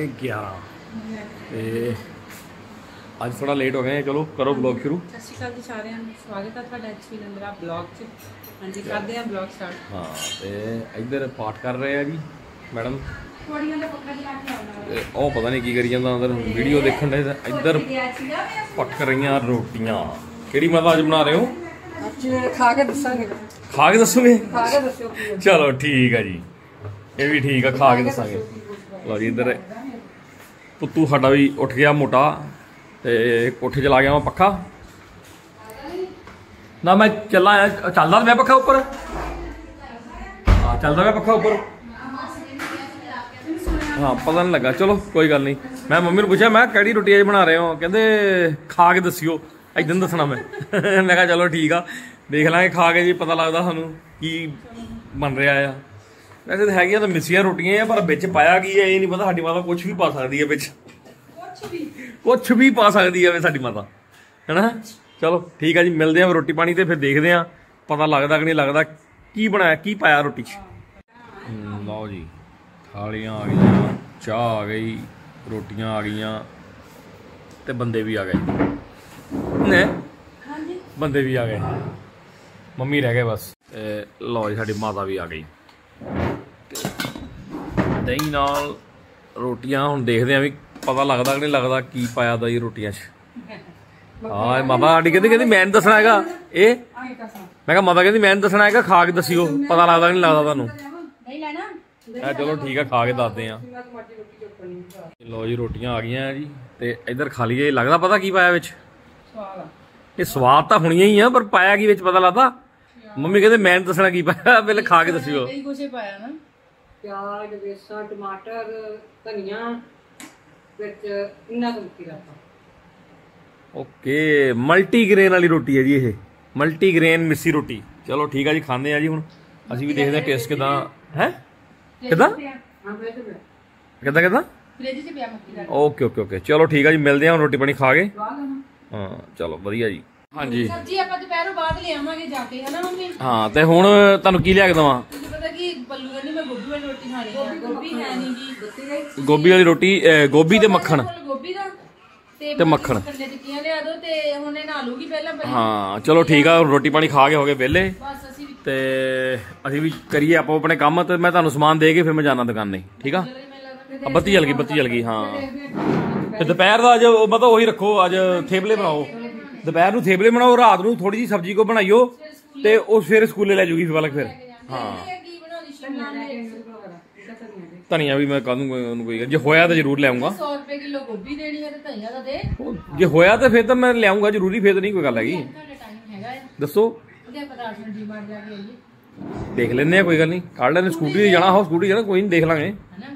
ਹੋ ਗਿਆ। ਪੌਣੇ 11 ਤੇ ਅੱਜ ਥੋੜਾ ਲੇਟ ਹੋ ਗਏ ਚਲੋ ਕਰੋ ਬਲੌਗ ਸ਼ੁਰੂ। ਸਤਿ ਸ਼੍ਰੀ ਅਕਾਲ ਜੀ ਸਾਰਿਆਂ ਨੂੰ ਸਵਾਗਤ ਹੈ ਤੁਹਾਡਾ ਐਚਪੀ ਨੰਦਰਾ ਬਲੌਗ 'ਚ। ਹਾਂਜੀ ਕਰਦੇ ਆ ਬਲੌਗ ਸਟਾਰਟ ਹਾਂ ਤੇ ਇੱਧਰ ਪਾਠ ਕਰ ਰਹੇ ਆ ਜੀ ਮੈਡਮ। ਥੋੜੀਆਂ ਦਾ ਪੱਕਾ ਜਿਹਾ ਕੇ ਆਉਣਾ ਤੇ ਉਹ ਪਤਾ ਨਹੀਂ ਕੀ ਕਰੀ ਜਾਂਦਾ ਅੰਦਰ ਵੀਡੀਓ ਦੇਖਣ ਦੇ ਇੱਧਰ ਗਿਆ ਸੀਗਾ ਪੱਕ ਰਹੀਆਂ ਰੋਟੀਆਂ। ਕਿਹੜੀ ਮਾਤਾ ਅੱਜ ਬਣਾ ਰਹੇ ਹੋ? ਅੱਜ ਖਾ ਕੇ ਦੱਸਾਂਗੇ। ਖਾ ਕੇ ਦੱਸੋਗੇ? ਖਾ ਕੇ ਦੱਸਿਓ ਚਲੋ ਠੀਕ ਆ ਜੀ। ਇਹ ਵੀ ਠੀਕ ਆ ਖਾ ਕੇ ਦੱਸਾਂਗੇ। ਲਓ ਜੀ ਇੱਧਰ ਪੁੱਤੂ ਸਾਡਾ ਵੀ ਉੱਠ ਗਿਆ ਮੋਟਾ ਤੇ ਕੋਠੇ 'ਚ ਲਾ ਗਿਆ ਮੈਂ ਪੱਖਾ। ਨਾ ਮੈਂ ਚੱਲਾ ਚੱਲਦਾ ਮੈਂ ਪੱਖਾ ਉੱਪਰ। ਹਾਂ ਚੱਲਦਾ ਮੈਂ ਪੱਖਾ ਉੱਪਰ। ਹਾਂ ਪਤਾ ਨਹੀਂ ਲੱਗਾ। ਚਲੋ ਕੋਈ ਗੱਲ ਨਹੀਂ। ਮੈਂ ਮੰਮੀ ਨੂੰ ਪੁੱਛਿਆ ਮੈਂ ਕਿਹਾ, ਕਿਹੜੀ ਰੋਟੀ ਅੱਜ ਬਣਾ ਰਹੇ ਹੋ? ਕਹਿੰਦੇ ਖਾ ਕੇ ਦੱਸਿਓ। ਇਦਾਂ ਦੱਸਣਾ ਮੈਂ। ਮੈਂ ਕਿਹਾ ਚਲੋ ਠੀਕ ਆ। ਦੇਖ ਲਾਂਗੇ ਖਾ ਕੇ ਜੀ ਪਤਾ ਲੱਗਦਾ ਸਾਨੂੰ ਕੀ ਬਣ ਰਿਹਾ ਆ। ਵੈਸੇ ਤਾਂ ਹੈਗੀਆਂ ਤਾਂ ਮਿੱਸੀਆਂ ਰੋਟੀਆਂ ਆ ਪਰ ਵਿੱਚ ਪਾਇਆ ਕੀ ਹੈ ਇਹ ਨਹੀਂ ਪਤਾ ਸਾਡੀ ਮਾਤਾ ਕੁਝ ਵੀ ਪਾ ਸਕਦੀ ਹੈ ਵਿੱਚ। ਕੁਛ ਵੀ। ਕੁਝ ਵੀ ਪਾ ਸਕਦੀ ਹੈ ਵੇ ਸਾਡੀ ਮਾਤਾ। ਹੈਨਾ? ਚਲੋ ਠੀਕ ਆ ਜੀ ਮਿਲਦੇ ਆ ਰੋਟੀ ਪਾਣੀ ਤੇ ਫਿਰ ਦੇਖਦੇ ਆ ਪਤਾ ਲੱਗਦਾ ਕਿ ਨਹੀਂ ਲੱਗਦਾ ਕੀ ਬਣਾਇਆ ਕੀ ਪਾਇਆ ਰੋਟੀ 'ਚ। ਲਓ ਜੀ ਥਾਲੀਆਂ ਆ ਗਈਆਂ ਚਾਹ ਆ ਗਈ ਰੋਟੀਆਂ ਆ ਗਈਆਂ ਤੇ ਬੰਦੇ ਵੀ ਆ ਗਏ। ਨੇ? ਹਾਂਜੀ। ਬੰਦੇ ਵੀ ਆ ਗਏ। ਮੰਮੀ ਰਹਿ ਗਏ ਬਸ। ਲਓ ਜੀ ਸਾਡੀ ਮਾਤਾ ਵੀ ਆ ਗਈ। ਦਹੀਂ ਨਾਲ ਰੋਟੀਆਂ ਹੁਣ ਦੇਖਦੇ ਆ ਵੀ ਪਤਾ ਲੱਗਦਾ ਕਿ ਨਹੀਂ ਲੱਗਦਾ ਕੀ ਪਾਇਆ ਦਾ ਇਹ ਰੋਟੀਆਂ 'ਚ। ਹਾਂ ਮਾਤਾ ਸਾਡੀ ਕਹਿੰਦੀ ਕਹਿੰਦੀ ਮੈਂ ਦੱਸਣਾ ਹੈਗਾ। ਇਹ? ਮੈਂ ਕਿਹਾ ਮਾਤਾ ਕਹਿੰਦੀ ਮੈਂ ਦੱਸਣਾ ਹੈਗਾ ਖਾ ਕੇ ਦੱਸਿਓ ਪਤਾ ਲੱਗਦਾ ਕਿ ਨਹੀਂ ਲੱਗਦਾ ਤੁਹਾਨੂੰ। ਨਹੀਂ ਲੈਣਾ। ਮੈਂ ਚਲੋ ਠੀਕ ਆ ਖਾ ਕੇ ਦੱਸਦੇ ਆ। ਲਓ ਜੀ ਰੋਟੀਆਂ ਆ ਗਈਆਂ ਜੀ ਤੇ ਇੱਧਰ ਖਾ ਲਈਏ। ਲੱਗਦਾ ਪਤਾ ਕੀ ਪਾਇਆ ਵਿੱਚ? ਸਵਾਲ ਆ। ਇਹ ਸਵਾਦ ਤਾਂ ਹੋਣੀਆਂ ਹੀ ਆ ਪਰ ਪਾਇਆ ਕੀ ਵਿੱਚ ਪਤਾ ਲੱਗਦਾ? ਮੰਮੀ ਕਹਿੰਦੇ ਮੈਂ ਦੱਸਣਾ ਕੀ ਪਾਇਆ ਪਹਿਲੇ ਖਾ ਕੇ ਦੱਸਿਓ। ਕਈ ਕੁਛੇ ਪਾਇਆ ਨਾ। ਪਿਆਜ਼ ਬੇਸਣ ਟਮਾਟਰ ਧਨੀਆ ਵਿੱਚ ਇੰਨਾ ਕੁ ਮੁੱਕੀ ਰੱਖਾ ਓਕੇ ਮਲਟੀ ਗ੍ਰੇਨ ਵਾਲੀ ਰੋਟੀ ਹੈ ਜੀ ਇਹ। ਮਲਟੀ ਗ੍ਰੇਨ ਮਿੱਸੀ ਰੋਟੀ। ਚਲੋ ਠੀਕ ਆ ਜੀ ਖਾਂਦੇ ਆ ਜੀ ਹੁਣ। ਅਸੀਂ ਵੀ ਦੇਖਦੇ ਆ ਟੇਸਟ ਕਿਦਾਂ। ਹੈ? ਕਿਦਾਂ? ਕਿਦਾਂ ਕਿਦਾਂ? ਫ੍ਰਿਜ 'ਚ ਪਿਆ ਮੱਕੀ ਦਾ। Okay okay okay. ਚਲੋ ਠੀਕ ਆ ਜੀ ਮਿਲਦੇ ਆ ਹੁਣ ਰੋਟੀ ਪਾਣੀ ਖਾ ਕੇ। ਹਾਂ ਚਲੋ ਵਧੀਆ ਜੀ। ਹਾਂਜੀ। ਸਬਜ਼ੀ ਆਪਾਂ ਦੁਪਹਿਰੋਂ ਬਾਅਦ ਲੈ ਆਵਾਂਗੇ ਜਾ ਕੇ ਹਨਾ ਮੰਮੀ? ਹਾਂ ਤੇ ਹੁਣ ਤੁਹਾਨੂੰ ਕੀ ਲਿਆ ਕੇ ਦਵਾਂ? ਕਹਿੰਦੀ ਮੈਂ ਗੋਭੀ ਵਾਲੀ ਰੋਟੀ ਖਾਣੀ ਗੋਭੀ ਹੈ ਨਹੀਂ ਜੀ ਗੋਭੀ ਵਾਲੀ ਰੋਟੀ ਅਹ, ਗੋਭੀ ਤੇ ਮੱਖਣ। ਕੋਲ ਗੋਭੀ ਦਾ। ਤੇ ਮੱਖਣ। ਕੱਲੇ ਟਿੱਕੀਆਂ ਲਿਆ ਦੋ ਤੇ ਹੁਣ ਇਹ ਨਹਾ ਲੂਗੀ ਪਹਿਲਾਂ ਪਹਿਲਾਂ। ਹਾਂ ਚਲੋ ਠੀਕ ਆ ਰੋਟੀ ਪਾਣੀ ਖਾ ਕੇ ਹੋ ਗਏ ਵਿਹਲੇ। ਬਸ ਅਸੀਂ ਵੀ ਤੇ ਅਸੀਂ ਵੀ ਕਰੀਏ ਆਪੋ ਆਪਣੇ ਕੰਮ ਤੇ ਮੈਂ ਤੁਹਾਨੂੰ ਸਮਾਨ ਦੇ ਕੇ ਫਿਰ ਮੈਂ ਜਾਣਾ ਦੁਕਾਨੇ ਠੀਕ ਆ? ਆ ਬੱਤੀ ਜਲ ਗਈ ਬੱਤੀ ਜਲ ਗਈ ਹਾਂ। ਤੇ ਦੁਪਹਿਰ ਦਾ ਅੱਜ ਉਹ ਮਤਲਬ ਉਹੀ ਰੱਖੋ ਅੱਜ ਥੇਪਲੇ ਬਣਾਓ। ਦੁਪਹਿਰ ਨੂੰ ਥੇਪਲੇ ਬਣਾਓ ਰਾਤ ਨੂੰ ਥੋੜੀ ਜੀ ਸਬਜ਼ੀ ਕੋ ਬਣਾਈਓ ਤੇ ਉਹ ਸਵੇਰੇ ਸਕੂਲੇ ਲੈ ਜੂਗੀ ਫਿਰ। ਫਿਰ ਹਾਂ ਕੀ ਬਣਾਉਣੀ ਸ਼ਿਮਲਾ ਮਿਰਚ ਧਨੀਆ ਵੀ ਮੈਂ ਕਾਹਨੂੰ ਉਹਨੂੰ ਕੋਈ ਜੇ ਹੋਇਆ ਤਾਂ ਜ਼ਰੂਰ ਲਿਆਉਂਗਾ 100 ਰੁਪਏ ਕਿਲੋ ਗੋਭੀ ਦੇਣੀ ਹੈ ਤੇ ਧਨੀਆ ਦਾ ਦੇ। ਉਹ ਜੇ ਹੋਇਆ ਤਾਂ ਫਿਰ ਤਾਂ ਮੈਂ ਲਿਆਉਂਗਾ ਜ਼ਰੂਰੀ ਫਿਰ ਤਾਂ ਨਹੀਂ ਕੋਈ ਗੱਲ ਹੈਗੀ। ਤੁਹਾਡੇ ਟਾਈਮ ਹੈਗਾ ਹੈ ਦੱਸੋ। ਉਹਦੇ ਪਤਾ ਅਸਲ ਡੀਮਾਰਟ ਜਾ ਕੇ ਆਈਏ। ਦੇਖ ਲੈਂਦੇ ਆ ਕੋਈ ਗੱਲ ਨਹੀਂ। ਕੱਢ ਲੈਂਦੇ ਸਕੂਟੀ ਤੇ ਜਾਣਾ ਹੋ ਸਕੂਟੀ ਜਾਣਾ ਕੋਈ ਨਹੀਂ ਦੇਖ ਲਾਂਗੇ। ਹਨਾ?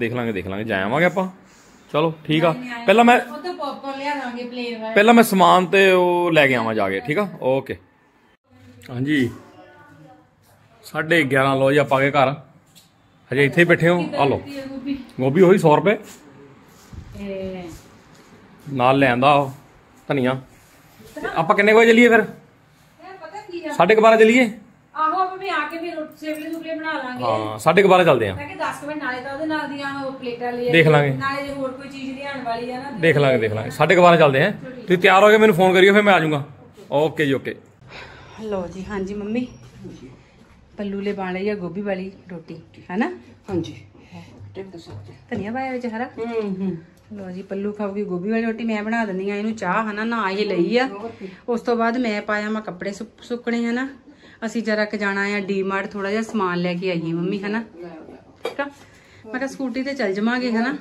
ਦੇਖ ਲਾਂਗੇ ਦੇਖ ਲਾਂਗੇ ਜਾ ਆਵਾਂਗੇ ਆਪਾਂ। ਚਲੋ ਠੀਕ ਆ। ਪਹਿਲਾਂ ਮੈਂ ਉਹ ਤਾਂ ਪੌਪਕਾਰਨ ਲਿਆ ਦਾਂਗੇ ਪਲੇਨ ਵਾਲਾ। ਪਹਿਲਾਂ ਮੈਂ ਸਮਾਨ ਤੇ ਉਹ ਲੈ ਕੇ ਆਵਾਂ ਜਾ ਕੇ ਠੀਕ ਆ? ਓਕੇ। ਹਾਂਜੀ। 11:30 ਲੋ ਜੀ ਆਪਾਂ ਆ ਗਏ ਘਰ। ਹਜੇ ਇੱਥੇ ਹੀ ਬੈਠੇ ਹੋ। ਆ ਲੋ ਗੋਭੀ ਹੋਈ 100 ਰੁਪਏ। ਇਹ ਨਾਲ ਲੈ ਆਂਦਾ ਉਹ ਧਨੀਆ। ਆਪਾਂ ਕਿੰਨੇ ਕੁ ਵਜੇ ਚੱਲੀਏ ਫਿਰ? ਕੀ ਆ 12:30 ਚੱਲੀਏ? ਆਹੋ ਆਪਾਂ ਵੀ ਆ ਕੇ ਵੀ ਸੇਵਲੇ ਸੁਪਲੇ ਬਣਾ ਲਾਂਗੇ। ਹਾਂ 12:30 ਚੱਲਦੇ ਆ ਮੈਂ ਕਿ 10 ਮਿੰਟ ਨਾਲੇ ਤਾਂ ਉਹਦੇ ਨਾਲ ਦੀਆਂ ਉਹ ਪਲੇਟਾਂ ਲੈ ਦੇਖ ਲਾਂਗੇ। ਨਾਲੇ ਜੇ ਹੋਰ ਕੋਈ ਚੀਜ਼ ਲਿਆਉਣ ਵਾਲੀ ਆ ਨਾ ਦੇਖ ਲਾਂਗੇ ਦੇਖ ਲਾਂਗੇ। 12:30 ਚੱਲਦੇ ਆ ਤੁਸੀਂ ਤਿਆਰ ਹੋ ਕੇ ਮੈਨੂੰ ਫੋਨ ਕਰਿਓ ਫਿਰ ਮੈਂ ਆ ਜਾਊਂਗਾ। ਓਕੇ ਜੀ ਓਕੇ। ਲੋ ਜੀ ਹਾਂਜੀ ਮੰਮੀ। ਪੱਲੂ ਬਣ ਲਈ ਆ ਗੋਭੀ ਵਾਲੀ ਰੋਟੀ ਹੈਨਾ? ਹਾਂਜੀ। ਟਿਪ ਦੱਸੋ ਧਨੀਆ ਪਾਇਆ ਵਿੱਚ ਹਰਾ? ਹੂੰ ਹੂੰ। ਲੋ ਜੀ ਪੱਲੂ ਖਾਊਗੀ ਗੋਭੀ ਵਾਲੀ ਰੋਟੀ ਮੈਂ ਬਣਾ ਦਿੰਦੀ ਆ ਇਹਨੂੰ ਚਾਹ ਹਨਾ ਨਾ ਇਹ ਲਈ ਆ। ਉਸ ਤੋਂ ਬਾਅਦ ਮੈਂ ਪਾਇਆ ਮੈਂ ਕੱਪੜੇ ਸੁੱਕ- ਸੁੱਕਣੇ ਹਨਾ? ਅਸੀਂ ਜਰਾ ਕ ਜਾਣਾ ਆ ਡੀਮਾਰਟ ਥੋੜਾ ਜਿਹਾ ਸਮਾਨ ਲੈ ਕੇ ਆਈਏ ਮੰਮੀ ਹਨਾ? ਠੀਕ ਆ? ਮੈਂ ਕਿਹਾ ਸਕੂਟੀ ਤੇ ਚੱਲ ਜਾਵਾਂਗੇ ਹਨਾ?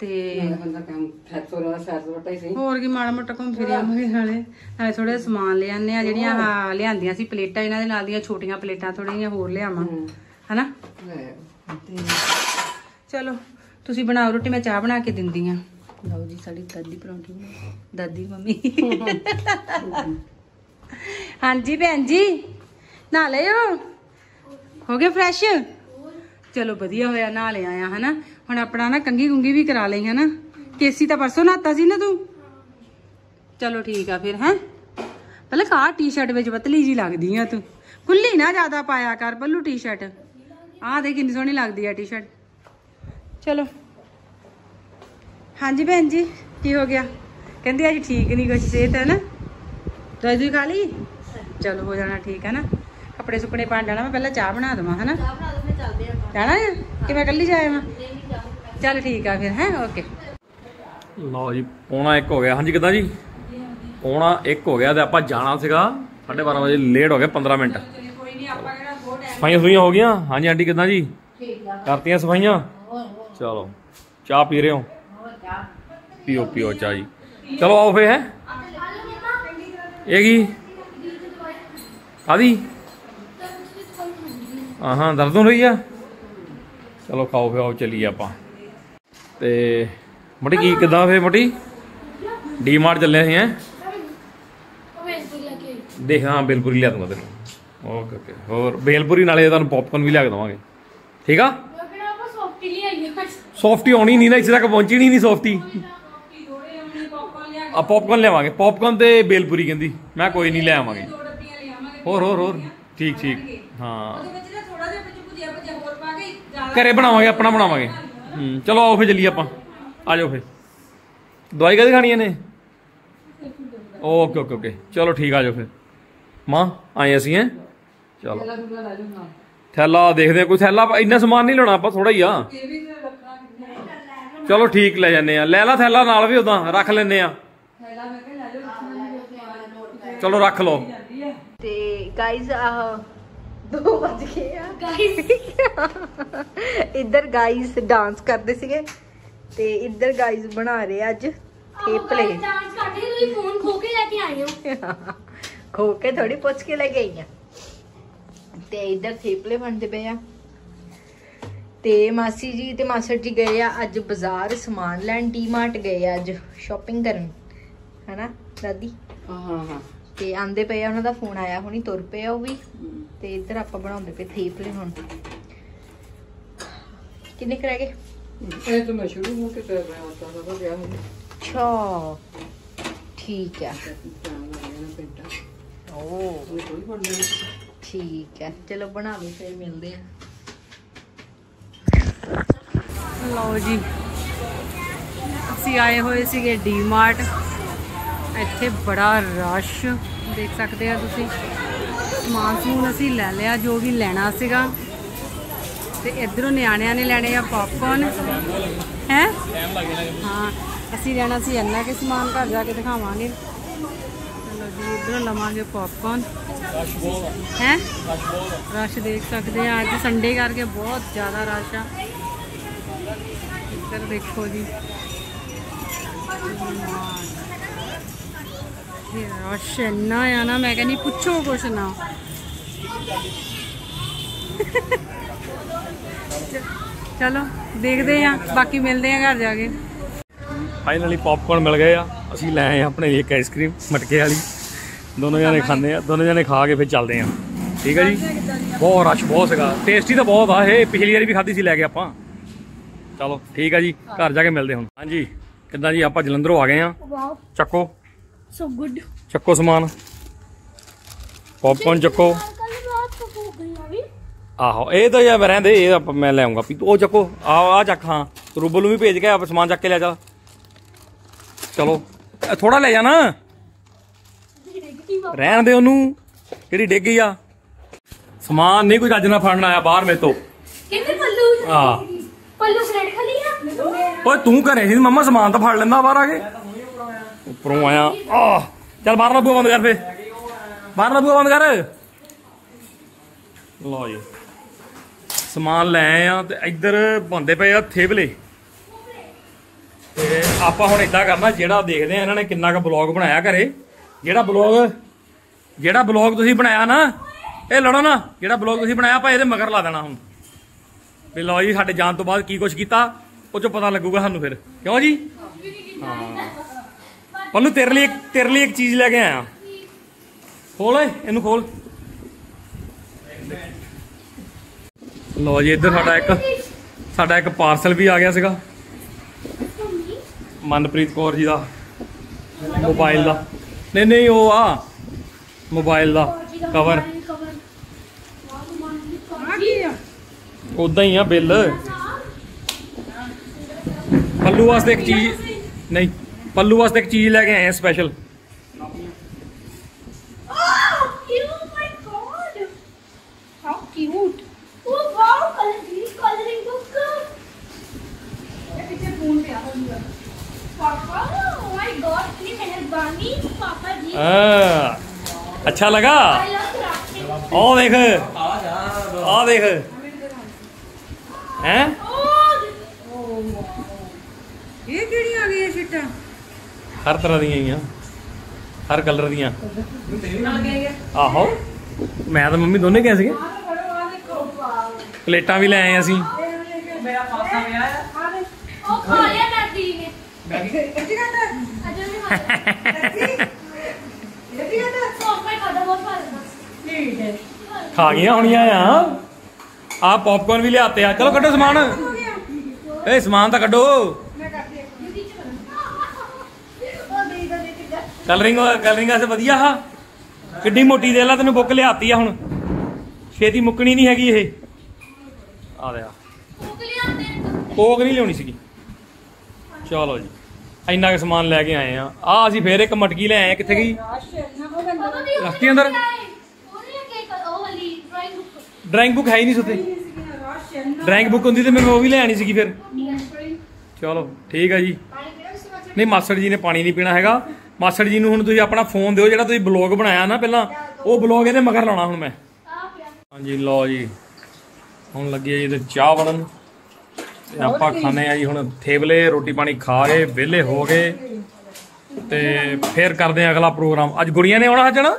ਤੇ ਬੰਦਾ ਕੰਮ ਫੈਕਟਰ ਵਾਲਾ ਸੈਰ ਵਟਾ ਹੀ ਸਹੀ। ਹੋਰ ਕੀ ਮਾੜਾ ਮੋਟਾ ਘੁੰਮ ਫਿਰ ਆਵਾਂਗੇ ਨਾਲੇ। ਨਾਲੇ ਥੋੜਾ ਸਮਾਨ ਲੈ ਆਨੇ ਆ ਜਿਹੜੀਆਂ ਆਹ ਲਿਆਂਦੀਆਂ ਸੀ ਪਲੇਟਾਂ ਇਹਨਾਂ ਦੇ ਨਾਲ ਦੀਆਂ ਛੋਟੀਆਂ ਪਲੇਟਾਂ ਥੋੜੀਆਂ ਹੋਰ ਲਿਆਵਾਂ। ਹਨਾ? ਤੇ ਚਲੋ ਤੁਸੀਂ ਬਣਾਓ ਰੋਟੀ ਮੈਂ ਚਾਹ ਬਣਾ ਕੇ ਦਿੰਦੀ ਆ ਲਓ ਜੀ ਸਾਡੀ ਦਾਦੀ ਪਰੌਂਠੀ। ਦਾਦੀ ਮੰਮੀ। ਹਾਂਜੀ ਭੈਣ ਜੀ ਨਹਾ ਲਿਓ ਹੋ? ਗਏ ਫਰੈਸ਼ ਚਲੋ ਵਧੀਆ ਹੋਇਆ ਨਹਾ ਲਿਆ ਆ ਹਨਾ? ਹੁਣ ਆਪਣਾ ਨਾ ਕੰਗੀ ਕੁੰਗੀ ਵੀ ਕਰਾ ਲਈ ਹਨਾ ਕੇਸੀ ਤਾਂ ਪਰਸੋਂ ਨਹਾਤਾ ਸੀ ਨਾ ਤੂੰ? ਚਲੋ ਠੀਕ ਆ ਫਿਰ ਹੈ? ਪਹਿਲਾਂ ਕਾ ਟੀ-ਸ਼ਰਟ ਵਿੱਚ ਪਤਲੀ ਜੀ ਲੱਗਦੀ ਆ ਤੂੰ। ਖੁੱਲੀ ਨਾ ਜ਼ਿਆਦਾ ਪਾਇਆ ਕਰ ਬੱਲੂ ਟੀ-ਸ਼ਰਟ ਆਹ ਦੇ ਕਿੰਨੀ ਸੋਹਣੀ ਲੱਗਦੀ ਆ ਟੀ-ਸ਼ਰਟ ਚਲੋ। ਹਾਂਜੀ ਭੈਣ ਜੀ ਕੀ ਹੋ ਗਿਆ? ਕਹਿੰਦੀ ਅੱਜ ਠੀਕ ਨਹੀਂ ਕੁਛ ਸਿਹਤ ਹੈ ਨਾ? ਦਵਾਈ ਖਾ ਲਈ? ਚਲੋ ਹੋ ਜਾਣਾ ਠੀਕ ਹੈ ਨਾ? ਕੱਪੜੇ ਸੁੱਕਣੇ ਪਾਣ ਜਾਣਾ ਮੈਂ ਪਹਿਲਾਂ ਚਾਹ ਬਣਾ ਦਵਾਂ ਹਨਾ ਜਾਣਾ ਹੈ ਕਿ ਮੈਂ ਇਕੱਲੀ ਜਾਇਆ ਮੈਂ ਚੱਲ ਠੀਕ ਆ ਫਿਰ, ਹੈ? ਓਕੇ ਲਓ ਜੀ, ਪੌਣਾ 1 ਹੋ ਗਿਆ। ਹਾਂਜੀ, ਕਿਦਾਂ ਜੀ? ਪੌਣਾ 1 ਹੋ ਗਿਆ ਤੇ ਆਪਾਂ ਜਾਣਾ ਸੀਗਾ 12:30 ਵਜੇ ਲੇਟ ਹੋ ਗਿਆ 15 ਮਿੰਟ। ਕੋਈ ਨਹੀਂ ਆਪਾਂ ਕਿਹੜਾ ਬਹੁਤ ਸਫਾਈਆਂ ਸੁਈਆਂ ਹੋ ਗਈਆਂ? ਹਾਂਜੀ, ਆਂਟੀ, ਕਿਦਾਂ ਜੀ? ਕਰਤੀਆਂ ਸਫਾਈਆਂ? ਚਲੋ, ਚਾਹ ਪੀ ਰਹੇ ਹੋ? ਪੀਓ ਪੀਓ ਚਾਹ ਜੀ। ਚਲੋ, ਆਓ ਫੇ ਹੈ? ਇਹ ਕੀ? ਕਾਦੀ ਹਾਂ ਦਰਦ ਹੋ ਰਹੀ ਆ? ਚਲੋ, ਖਾਓ ਫੇ ਆਓ, ਚੱਲੀਏ ਆਪਾਂ। ਤੇ ਮੋਟੀ ਕੀ ਕਿਦਾਂ ਫੇ ਮੋਟੀ? ਡੀਮਾਰਟ ਚੱਲੇ ਸੀ ਹੈ? ਦੇਖ ਹਾਂ ਬੇਲਪੁਰੀ ਲਿਆ ਦੂੰਗਾ ਤੈਨੂੰ। Okay okay. ਹੋਰ ਬੇਲਪੁਰੀ ਨਾਲੇ ਤੁਹਾਨੂੰ ਪੌਪਕੌਰਨ ਵੀ ਲਿਆ ਕੇ ਦਵਾਂਗੇ। ਠੀਕ ਆ? ਸੌਫਟੀ ਆਉਣੀ ਨਹੀਂ ਨਾ ਇੱਥੇ ਤੱਕ ਪਹੁੰਚੀ ਨਹੀਂ ਸੌਫਟੀ ਆ ਪੌਪਕੌਰਨ ਲਿਆਵਾਂਗੇ। ਪੌਪਕੌਰਨ ਤੇ ਬੇਲਪੁਰੀ ਕਹਿੰਦੀ। ਮੈਂ ਕੋਈ ਨਹੀਂ ਲੈ ਆਵਾਂਗੇ। ਹੋਰ ਹੋਰ ਹੋਰ। ਠੀਕ ਠੀਕ। ਹਾਂ। ਘਰੇ ਬਣਾਵਾਂਗੇ ਆਪਣਾ ਬਣਾਵਾਂਗੇ। ਹੂੰ, ਚਲੋ ਆਓ ਫੇ ਚੱਲੀਏ ਆਪਾਂ। ਆ ਜਾਓ ਫੇ ਦਵਾਈ ਕਦੇ ਖਾਣੀ ਇਹਨੇ? Okay okay okay. ਚਲੋ ਠੀਕ, ਆ ਜਾਓ ਫੇ ਮਾਂ, ਆਏ ਅਸੀਂ, ਹੈ? ਚਲੋ। ਥੈਲਾ ਦੇਖਦੇ ਕੋਈ ਥੈਲਾ ਇੰਨਾ ਸਮਾਨ ਨਹੀਂ ਲੈਣਾ ਆਪਾਂ ਥੋੜਾ ਹੀ ਆ। ਚਲੋ ਠੀਕ, ਲੈ ਜਾਂਦੇ ਆ। ਲੈ ਲਾ ਥੈਲਾ ਨਾਲ ਵੀ ਉਦਾਂ ਰੱਖ ਲੈਨੇ ਆ। ਚਲੋ ਰੱਖ ਲਓ। ਤੇ ਗਾਇਜ਼ ਆਹ 2 ਵਜ ਗਏ ਆ। ਗਾਇਜ਼ ਇੱਧਰ ਗਾਇਜ਼ ਡਾਂਸ ਕਰਦੇ ਸੀਗੇ ਤੇ ਇੱਧਰ ਗਾਇਜ਼ ਬਣਾ ਰਹੇ ਅੱਜ ਥੇਪਲੇ ਡਾਂਸ ਕਰਦੇ ਸੀ, ਤੁਸੀਂ ਫੋਨ ਖੋ ਕੇ ਲੈ ਕੇ ਆਏ ਹੋ। ਖੋ ਕੇ ਥੋੜੀ ਪੁੱਛ ਕੇ ਲੈ ਗਈ ਆ। ਤੇ ਇੱਧਰ ਥੇਪਲੇ ਬਣਦੇ ਪਏ ਆ। ਤੇ ਮਾਸੀ ਜੀ ਤੇ ਮਾਸੜ ਜੀ ਗਏ ਆ ਅੱਜ ਬਾਜ਼ਾਰ ਸਮਾਨ ਲੈਣ ਡੀਮਾਰਟ ਗਏ ਆ ਅੱਜ ਸ਼ਾਪਿੰਗ ਕਰਨ। ਹਨਾ ਦਾਦੀ? ਹਾਂ ਹਾਂ ਹਾਂ। ਤੇ ਆਂਦੇ ਪਏ ਆ ਉਹਨਾਂ ਦਾ ਫੋਨ ਆਇਆ ਹੁਣੀ ਤੁਰ ਪਏ ਆ ਉਹ ਵੀ। ਤੇ ਇੱਧਰ ਆਪਾਂ ਬਣਾਉਂਦੇ ਪਏ ਥੇਪਲੇ ਹੁਣ। ਕਿੰਨੇ ਕੁ ਰਹਿ ਗਏ? ਇਹ ਤਾਂ ਮੈਂ ਸ਼ੁਰੂ ਹੋ ਕੇ ਕਰ ਰਿਹਾ ਹਾਂ ਤਾਂ ਤਾਂ ਗਿਆ ਹੈ ਅੱਛਾ ਠੀਕ ਓ। ਬਣਦਾ ਠੀਕ ਹੈ ਚਲੋ ਬਣਾ ਲਓ ਫਿਰ ਮਿਲਦੇ ਆ। ਲਓ ਜੀ। ਅਸੀਂ ਆਏ ਹੋਏ ਸੀਗੇ ਡੀਮਾਰਟ ਇੱਥੇ ਬੜਾ ਰਸ਼, ਦੇਖ ਸਕਦੇ ਆ ਤੁਸੀਂ। ਸਮਾਨ ਸਮੂਨ ਅਸੀਂ ਲੈ ਲਿਆ, ਜੋ ਵੀ ਲੈਣਾ ਸੀਗਾ। ਤੇ ਇਧਰੋਂ ਨਿਆਣਿਆਂ ਨੇ ਲੈਣੇ ਆ ਪੌਪਕੌਰਨ ਹੈ? ਹਾਂ, ਅਸੀਂ ਲੈਣਾ ਸੀ ਇੰਨਾ ਕਿ ਸਮਾਨ, ਘਰ ਜਾ ਕੇ ਦਿਖਾਵਾਂਗੇ। ਚਲੋ ਜੀ, ਇਧਰੋਂ ਲਵਾਂਗੇ ਪੌਪਕੌਰਨ ਹੈ? ਰਸ਼ ਦੇਖ ਸਕਦੇ ਆ, ਅੱਜ ਸੰਡੇ ਕਰਕੇ ਬਹੁਤ ਜ਼ਿਆਦਾ ਰਸ਼ ਆ। ਇੱਧਰ ਦੇਖੋ ਜੀ। ਰਸ਼ ਇੰਨਾ ਆ ਨਾ, ਮੈਂ ਕਹਿੰਦੀ ਪੁੱਛੋ ਕੁਛ ਨਾ। ਚਲੋ, ਦੇਖਦੇ ਆ, ਬਾਕੀ ਮਿਲਦੇ ਆ ਘਰ ਜਾ ਕੇ। ਫਾਈਨਲੀ ਪੌਪਕੌਰਨ ਮਿਲ ਗਏ ਆ, ਅਸੀਂ ਲੈ ਆਏ ਆਪਣੇ ਲਈ ਇੱਕ ਆਈਸਕ੍ਰੀਮ ਮਟਕੇ ਵਾਲੀ। ਦੋਨੋਂ ਜਣੇ ਖਾਂਦੇ ਆ, ਦੋਨੋਂ ਜਣੇ ਖਾ ਕੇ ਫਿਰ ਚੱਲਦੇ ਆ। ਠੀਕ ਹੈ ਜੀ? ਬਹੁਤ ਰਸ਼ ਬਹੁਤ ਸੀਗਾ। ਟੇਸਟੀ ਤਾਂ ਬਹੁਤ ਆ, ਇਹ ਪਿਛਲੀ ਵਾਰੀ ਵੀ ਖਾਧੀ ਸੀ, ਲੈ ਕੇ ਆਪਾਂ। ਚਲੋ, ਠੀਕ ਆ ਜੀ, ਘਰ ਜਾ ਕੇ ਮਿਲਦੇ ਹੁਣ। ਹਾਂਜੀ, ਕਿੱਦਾਂ ਜੀ? ਆਪਾਂ ਜਲੰਧਰੋਂ ਆ ਗਏ ਆ। ਚੱਕੋ। ਸੋ ਗੁੱਡ ਚੱਕੋ ਸਮਾਨ। ਪੌਪਕੌਰਨ ਚੱਕੋ। ਕੱਲ ਰਾਤ ਤੋਂ ਹੋ ਗਈ ਆ ਵੀ ਆਹੋ ਇਹ ਤਾਂ ਯਾਰ ਰਹਿੰਦੇ ਇਹ ਆਪਾਂ ਮੈਂ ਲੈ ਆਉਂਗਾ ਉਹ ਚੱਕੋ ਆ ਆ ਚੱਕ ਹਾਂ। ਰੂਬਲ ਨੂੰ ਵੀ ਭੇਜ ਕੇ ਆਪ ਸਮਾਨ ਚੱਕ ਕੇ ਲੈ ਜਾ। ਚਲੋ ਥੋੜਾ ਲੈ ਜਾ ਨਾ। ਰਹਿਣ ਦੇ ਉਹਨੂੰ ਜਿਹੜੀ ਡਿੱਗ ਗਈ ਆ। ਸਮਾਨ ਨਹੀਂ ਕੋਈ ਚੱਜ ਨਾਲ ਫੜਨ ਆਇਆ ਬਾਹਰ ਮੇਰੇ ਤੋਂ। ਕਿੰਨੇ ਪੱਲੂ? ਆ ਪੱਲੂ ਫਰੈਂਡ ਖਲੀ ਆ ਓਏ ਤੂੰ ਘਰੇ ਸੀ ਮੰਮਾ ਸਮਾਨ ਤਾਂ ਫੜ ਲੈਂਦਾ ਬਾਹਰ ਆ ਕੇ। ਉੱਪਰੋਂ ਆਇਆ। ਆ ਚੱਲ ਬਾਹਰ ਦਾ ਬੂਹਾ ਬੰਦ ਕਰ ਫੇ। ਬਾਹਰ ਦਾ ਬੂਹਾ ਬੰਦ ਕਰ। ਲਓ ਜੀ। ਸਮਾਨ ਲੈ ਆਏ ਆ ਤੇ ਇੱਧਰ ਬੰਦੇ ਪਏ ਆ ਥੇਬਲੇ। ਤੇ ਆਪਾਂ ਹੁਣ ਇਦਾਂ ਕਰਨਾ, ਜਿਹੜਾ ਦੇਖਦੇ ਆ ਇਹਨਾਂ ਨੇ ਕਿੰਨਾ ਕੁ ਬਲੌਗ ਬਣਾਇਆ ਘਰੇ। ਜਿਹੜਾ ਬਲੌਗ ਜਿਹੜਾ ਬਲੌਗ ਤੁਸੀਂ ਬਣਾਇਆ ਨਾ, ਇਹ ਲੜੋ ਨਾ, ਜਿਹੜਾ ਬਲੌਗ ਤੁਸੀਂ ਬਣਾਇਆ ਆਪਾਂ ਇਹਦੇ ਮਗਰ ਲਾ ਦੇਣਾ ਹੁਣ। ਵੀ ਲਓ ਜੀ, ਸਾਡੇ ਜਾਣ ਤੋਂ ਬਾਅਦ ਕੀ ਕੁਛ ਕੀਤਾ, ਉਹ ਚੋਂ ਪਤਾ ਲੱਗੂਗਾ ਸਾਨੂੰ ਫਿਰ। ਕਿਉਂ ਜੀ? ਹਾਂ। ਪੱਲੂ ਤੇਰੇ ਲਈ ਇੱਕ ਤੇਰੇ ਲਈ ਇੱਕ ਚੀਜ਼ ਲੈ ਕੇ ਆਇਆ। ਖੋਲ ਓਏ, ਇਹਨੂੰ ਖੋਲ। ਲਓ ਜੀ, ਇੱਧਰ ਸਾਡਾ ਇੱਕ ਸਾਡਾ ਇੱਕ ਪਾਰਸਲ ਵੀ ਆ ਗਿਆ ਸੀਗਾ। ਮਨਪ੍ਰੀਤ ਕੌਰ ਜੀ ਦਾ। ਮੋਬਾਈਲ ਦਾ। ਨਹੀਂ ਨਹੀਂ, ਉਹ ਆ। ਮੋਬਾਈਲ ਦਾ। ਕਵਰ। ਉਦਾਂ ਹੀ ਆ ਬਿੱਲ। ਪੱਲੂ ਵਾਸਤੇ ਇੱਕ ਚੀਜ਼ ਨਹੀਂ। ਪੱਲੂ ਵਾਸਤੇ ਇੱਕ ਚੀਜ਼ ਲੈ ਕੇ ਆਏ ਆ special Oh, oh my god! How cute! ਹਰ ਤਰ੍ਹਾਂ ਦੀਆਂ ਹੀ ਆ। ਹਰ ਕਲਰ ਦੀਆਂ। ਆਹੋ। ਮੈਂ ਤਾਂ ਮੰਮੀ ਦੋਨੇ ਗਏ ਸੀਗੇ। ਪਲੇਟਾਂ ਵੀ ਲੈ ਆਏ ਅਸੀਂ। ਖਾ ਲਿਆ ਦਾਦੀ ਗਈਆਂ ਹੋਣੀਆਂ ਆ। ਆ ਪੌਪਕਾਰਨ ਵੀ ਲਿਆਤੇ ਆ। ਚਲੋ ਕੱਢੋ ਸਮਾਨ। ਏ, ਸਮਾਨ ਤਾਂ ਕੱਢੋ। ਕਲਰਿੰਗ ਕਲਰਿੰਗ ਵਾਸਤੇ ਵਧੀਆ ਹਾ। ਕਿੱਡੀ ਮੋਟੀ ਦੇ ਲਾ ਤੈਨੂੰ ਬੁੱਕ ਲਿਆਤੀ ਆ ਹੁਣ। ਛੇਤੀ ਮੁੱਕਣੀ ਨਹੀਂ ਹੈਗੀ ਇਹ। ਆ ਦੇ ਕੋਕ ਨਹੀਂ ਲਿਆਉਣੀ ਸੀਗੀ। ਚਲੋ ਜੀ। ਇੰਨਾ ਕੁ ਸਮਾਨ ਲੈ ਕੇ ਆਏ ਆ। ਆ ਅਸੀਂ ਫੇਰ ਇੱਕ ਮਟਕੀ ਲੈ ਆਏ ਕਿੱਥੇ ਗਈ? ਰੱਖਤੀ ਅੰਦਰ। ਡਰਾਇੰਗ ਬੁੱਕ ਹੈ ਹੀ ਨਹੀਂ ਸੁੱਤੇ। ਡਰਾਇੰਗ ਬੁੱਕ ਹੁੰਦੀ ਤੇ ਮੈਨੂੰ ਉਹ ਵੀ ਲੈ ਆਣੀ ਸੀਗੀ ਫਿਰ। ਚਲੋ ਠੀਕ ਆ ਜੀ। ਨਹੀਂ ਮਾਸਟਰ ਜੀ ਨੇ ਪਾਣੀ ਨਹੀਂ ਪੀਣਾ ਹੈਗਾ। ਮਾਸੜ ਜੀ ਨੂੰ ਹੁਣ ਤੁਸੀਂ ਆਪਣਾ ਫੋਨ ਦਿਓ ਜਿਹੜਾ ਤੁਸੀਂ ਬਲੌਗ ਬਣਾਇਆ ਨਾ ਪਹਿਲਾਂ ਉਹ ਬਲੌਗ ਇਹਦੇ ਮਗਰ ਲਾਉਣਾ ਹੁਣ ਮੈਂ। ਹਾਂਜੀ ਲਓ ਜੀ। ਹੁਣ ਲੱਗੀ ਹੈ ਜੀ ਚਾਹ ਬਣਨ। ਤੇ ਆਪਾਂ ਖਾਣੇ ਆ ਜੀ ਹੁਣ ਥੇਵਲੇ ਰੋਟੀ ਪਾਣੀ ਖਾ ਕੇ ਵਿਹਲੇ ਹੋ ਗਏ ਤੇ ਫੇਰ ਕਰਦੇ ਆ ਅਗਲਾ ਪ੍ਰੋਗਰਾਮ। ਅੱਜ ਗੁੜੀਆਂ ਨੇ ਆਉਣਾ ਹਜਣਾ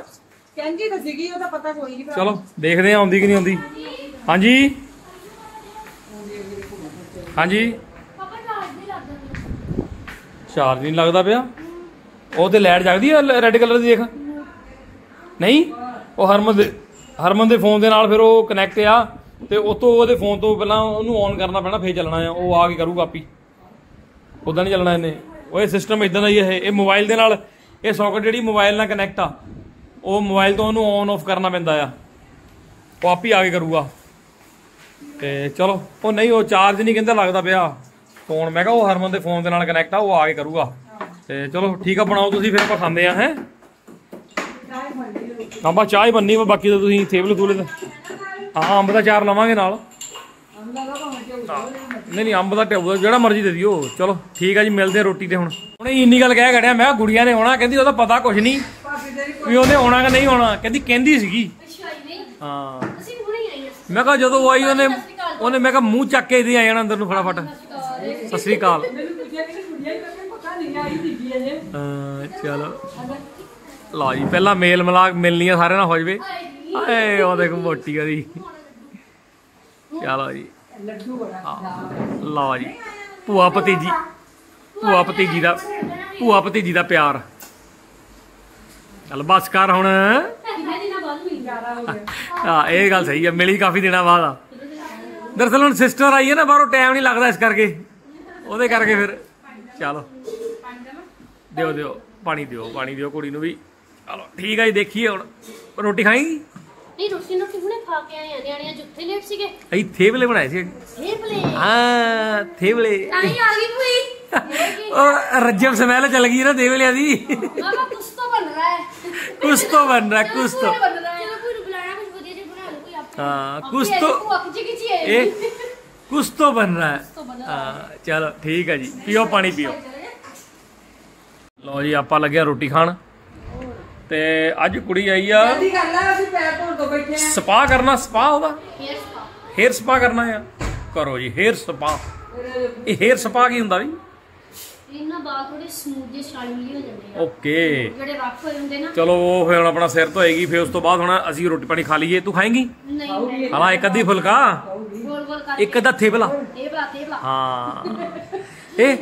ਕਹਿੰਦੀ ਤਾਂ ਸੀਗੀ ਉਹਦਾ ਪਤਾ ਕੋਈ ਨਹੀਂ ਚਲੋ ਦੇਖਦੇ ਆ ਆਉਂਦੀ ਕਿ ਨਹੀਂ ਆਉਂਦੀ। ਹਾਂਜੀ? ਹਾਂਜੀ? ਚਾਰਜ ਨਹੀਂ ਲੱਗਦਾ ਪਿਆ? ਉਹ ਤੇ ਲਾਈਟ ਜਗਦੀ ਆ ਰੈੱਡ ਕਲਰ ਦੀ ਦੇਖ। ਨਹੀਂ? ਉਹ ਹਰਮਨ ਦੇ ਹਰਮਨ ਦੇ ਫੋਨ ਦੇ ਨਾਲ ਫਿਰ ਉਹ ਕਨੈਕਟ ਆ ਤੇ ਉਹ ਉਹਦੇ ਫੋਨ ਤੋਂ ਪਹਿਲਾਂ ਉਹਨੂੰ ਔਨ ਕਰਨਾ ਪੈਣਾ, ਫੇਰ ਚੱਲਣਾ ਆ। ਉਹ ਆ ਕੇ ਕਰੂਗਾ ਆਪੀ। ਉਦਾਂ ਨਹੀਂ ਚੱਲਣਾ ਇਹਨੇ। ਉਹ ਇਹ ਸਿਸਟਮ ਇਦਾਂ ਦਾ ਹੀ ਹੈ ਇਹ। ਮੋਬਾਈਲ ਦੇ ਨਾਲ ਇਹ ਸੌਕਟ ਜਿਹੜੀ ਮੋਬਾਈਲ ਨਾਲ ਕਨੈਕਟ ਆ, ਉਹ ਮੋਬਾਈਲ ਤੋਂ ਉਹਨੂੰ ਔਨ ਆਫ ਕਰਨਾ ਪੈਂਦਾ ਆ। ਉਹ ਆਪ ਹੀ ਆ ਕੇ ਕਰੂਗਾ। ਤੇ ਚਲੋ, ਉਹ ਨਹੀਂ, ਉਹ ਚਾਰਜ ਨਹੀਂ ਕਹਿੰਦਾ ਲੱਗਦਾ ਪਿਆ। ਫੋਨ ਮੈਂ ਕਿਹਾ ਉਹ ਹਰਮਨ ਦੇ ਫੋਨ ਦੇ ਨਾਲ ਕਨੈਕਟ ਆ, ਉਹ ਆ ਕੇ ਕਰੂਗਾ। ਤੇ ਚਲੋ ਠੀਕ ਆ, ਬਣਾਓ ਤੁਸੀਂ, ਫਿਰ ਆਪਾਂ ਖਾਂਦੇ ਆ, ਹੈ? ਅੰਬਾ ਚਾਹ ਹੀ ਬੰਨੀ ਬਾਕੀ ਤਾਂ ਤੁਸੀਂ ਥੇਬਲ ਦੂਲੇ ਦਾ ਹਾਂ, ਅੰਬ ਦਾ ਚਾਰ ਲਵਾਂਗੇ ਨਾਲ। ਨਹੀਂ ਨਹੀਂ, ਅੰਬ ਦਾ ਟਿਊਬ ਜਿਹੜਾ ਮਰਜ਼ੀ ਦੇ ਦਿਓ। ਚਲੋ, ਠੀਕ ਆ ਜੀ, ਮਿਲਦੇ ਰੋਟੀ ਤੇ ਹੁਣ। ਹੁਣੇ ਇੰਨੀ ਗੱਲ ਕਹਿ ਘੜਿਆ, ਮੈਂ ਗੁੜੀਆਂ ਨੇ ਆਉਣਾ, ਕਹਿੰਦੀ ਉਹਦਾ ਪਤਾ ਕੁਝ ਨਹੀਂ, ਵੀ ਉਹਨੇ ਆਉਣਾ ਕਿ ਨਹੀਂ ਆਉਣਾ, ਕਹਿੰਦੀ ਕਹਿੰਦੀ ਸੀਗੀ। ਹਾਂ। ਮੈਂ ਕਿਹਾ ਜਦੋਂ ਆਈ, ਉਹਨੇ ਉਹਨੇ ਮੈਂ ਕਿਹਾ ਮੂੰਹ ਚੱਕ ਕੇ ਇਹਦੇ ਆ ਜਾਣਾ ਅੰਦਰ ਨੂੰ ਫਟਾਫਟ। ਸਤਿ ਸ੍ਰੀ ਅਕਾਲ। ਚਲੋ। ਲਓ ਜੀ, ਪਹਿਲਾਂ ਮੇਲ ਮਿਲਾਪ ਮਿਲਣੀਆਂ ਸਾਰਿਆਂ ਨਾਲ ਹੋ ਜਵੇ। ਆਏ, ਉਹ ਦੇਖ ਮੋਟੀ ਉਹਦੀ। ਚਲੋ ਜੀ। ਲਓ ਜੀ। ਭੂਆ ਭਤੀਜੀ ਭੂਆ ਭਤੀਜੀ ਦਾ, ਭੂਆ ਭਤੀਜੀ ਦਾ ਪਿਆਰ। ਚੱਲ ਬਸ ਕਰ ਹੁਣ। ਕਿੰਨੇ ਹਾਂ, ਇਹ ਗੱਲ ਸਹੀ ਆ, ਮਿਲੀ ਕਾਫੀ ਦਿਨਾਂ ਬਾਅਦ ਆ। ਦਰਅਸਲ ਹੁਣ ਸਿਸਟਰ ਆਈ ਹੈ ਨਾ, ਬਾਹਰੋਂ ਟਾਈਮ ਨਹੀਂ ਲੱਗਦਾ ਇਸ ਕਰਕੇ। ਉਹਦੇ ਕਰਕੇ ਫਿਰ, ਚਲੋ। ਦਿਓ ਦਿਓ ਪਾਣੀ ਦਿਓ ਪਾਣੀ ਦਿਓ ਕੁੜੀ ਨੂੰ ਵੀ। ਚਲੋ ਠੀਕ ਆ ਜੀ ਦੇਖੀਏ ਹੁਣ। ਰੋਟੀ ਖਾਏਗੀ ਨਹੀਂ ਰੋਟੀ ਰੋਟੀ ਹੁਣੇ ਖਾ ਕੇ ਆਏ ਆ? ਨਿਆਣੀਆਂ ਜੁੱਥੇ ਲੇਟ ਸੀਗੇ। ਅਸੀਂ ਥੇਵਲੇ ਬਣਾਏ ਸੀ। ਭਲੇ ਹਾਂ ਥੇਵਲੇ। ਨਹੀਂ ਆ ਗਈ ਕੋਈ ਉਹ ਰੱਜਬ ਸਮੈਲ ਚੱਲ ਗਈ ਨਾ ਥੇਵਲਿਆਂ ਦੀ। ਮਾਮਾ ਕੁਛ ਤਾਂ ਬਣ ਰਹਾ ਹੈ। ਕੁਛ ਤੋਂ ਬਣ ਰਹਾ ਕੁਛ ਤੋਂ। ਬਣ ਰਹਾ ਹੈ। ਨੂੰ ਹਾਂ ਕੁਛ ਤੋਂ ਭੁੱਖ ਜੀ ਲਓ ਜੀ ਆਪਾਂ ਲੱਗਿਆ ਰੋਟੀ ਖਾਣ। ਤੇ ਅੱਜ ਕੁੜੀ ਆਈ ਆ। ਦੀ ਗੱਲ ਆ? ਅਸੀਂ ਪੈਰ ਧੋਣ ਤੋਂ ਬੈਠੇ ਆ। ਸਪਾ ਕਰਨਾ ਸਪਾ ਉਹਦਾ? Hair spa. ਹੇਅਰ ਸਪਾ ਕਰਨਾ ਆ। ਕਰੋ ਜੀ ਹੇਅਰ ਸਪਾ। ਇਹ ਹੇਅਰ ਸਪਾ ਕੀ ਹੁੰਦਾ ਵੀ? ਇਹਨਾਂ ਬਾਲ ਥੋੜੇ ਸਮੂਥ ਜਿਹੇ ਸ਼ਾਈਨਲੀ ਹੋ ਜਾਂਦੇ ਆ। ਓਕੇ। ਜਿਹੜੇ ਰੱਫ ਹੋਏ ਹੁੰਦੇ ਨਾ। ਚਲੋ ਉਹ ਫਿਰ ਹੁਣ ਆਪਣਾ ਸਿਰ ਧੋਏਗੀ ਫਿਰ ਉਸ ਤੋਂ ਬਾਅਦ ਹੁਣ ਅਸੀਂ ਰੋਟੀ ਪਾਣੀ ਖਾ ਲਈਏ। ਤੂੰ ਖਾਏਂਗੀ? ਨਹੀਂ ਨਹੀਂ ਹਾਂ ਇੱਕ ਅੱਧੀ ਫੁਲਕਾ। ਗੋਲ ਇੱਕ ਅੱਧਾ ਥੇਪਲਾ। ਤੇਬਲਾ ਤੇਬਲਾ ਹਾਂ। ਇਹ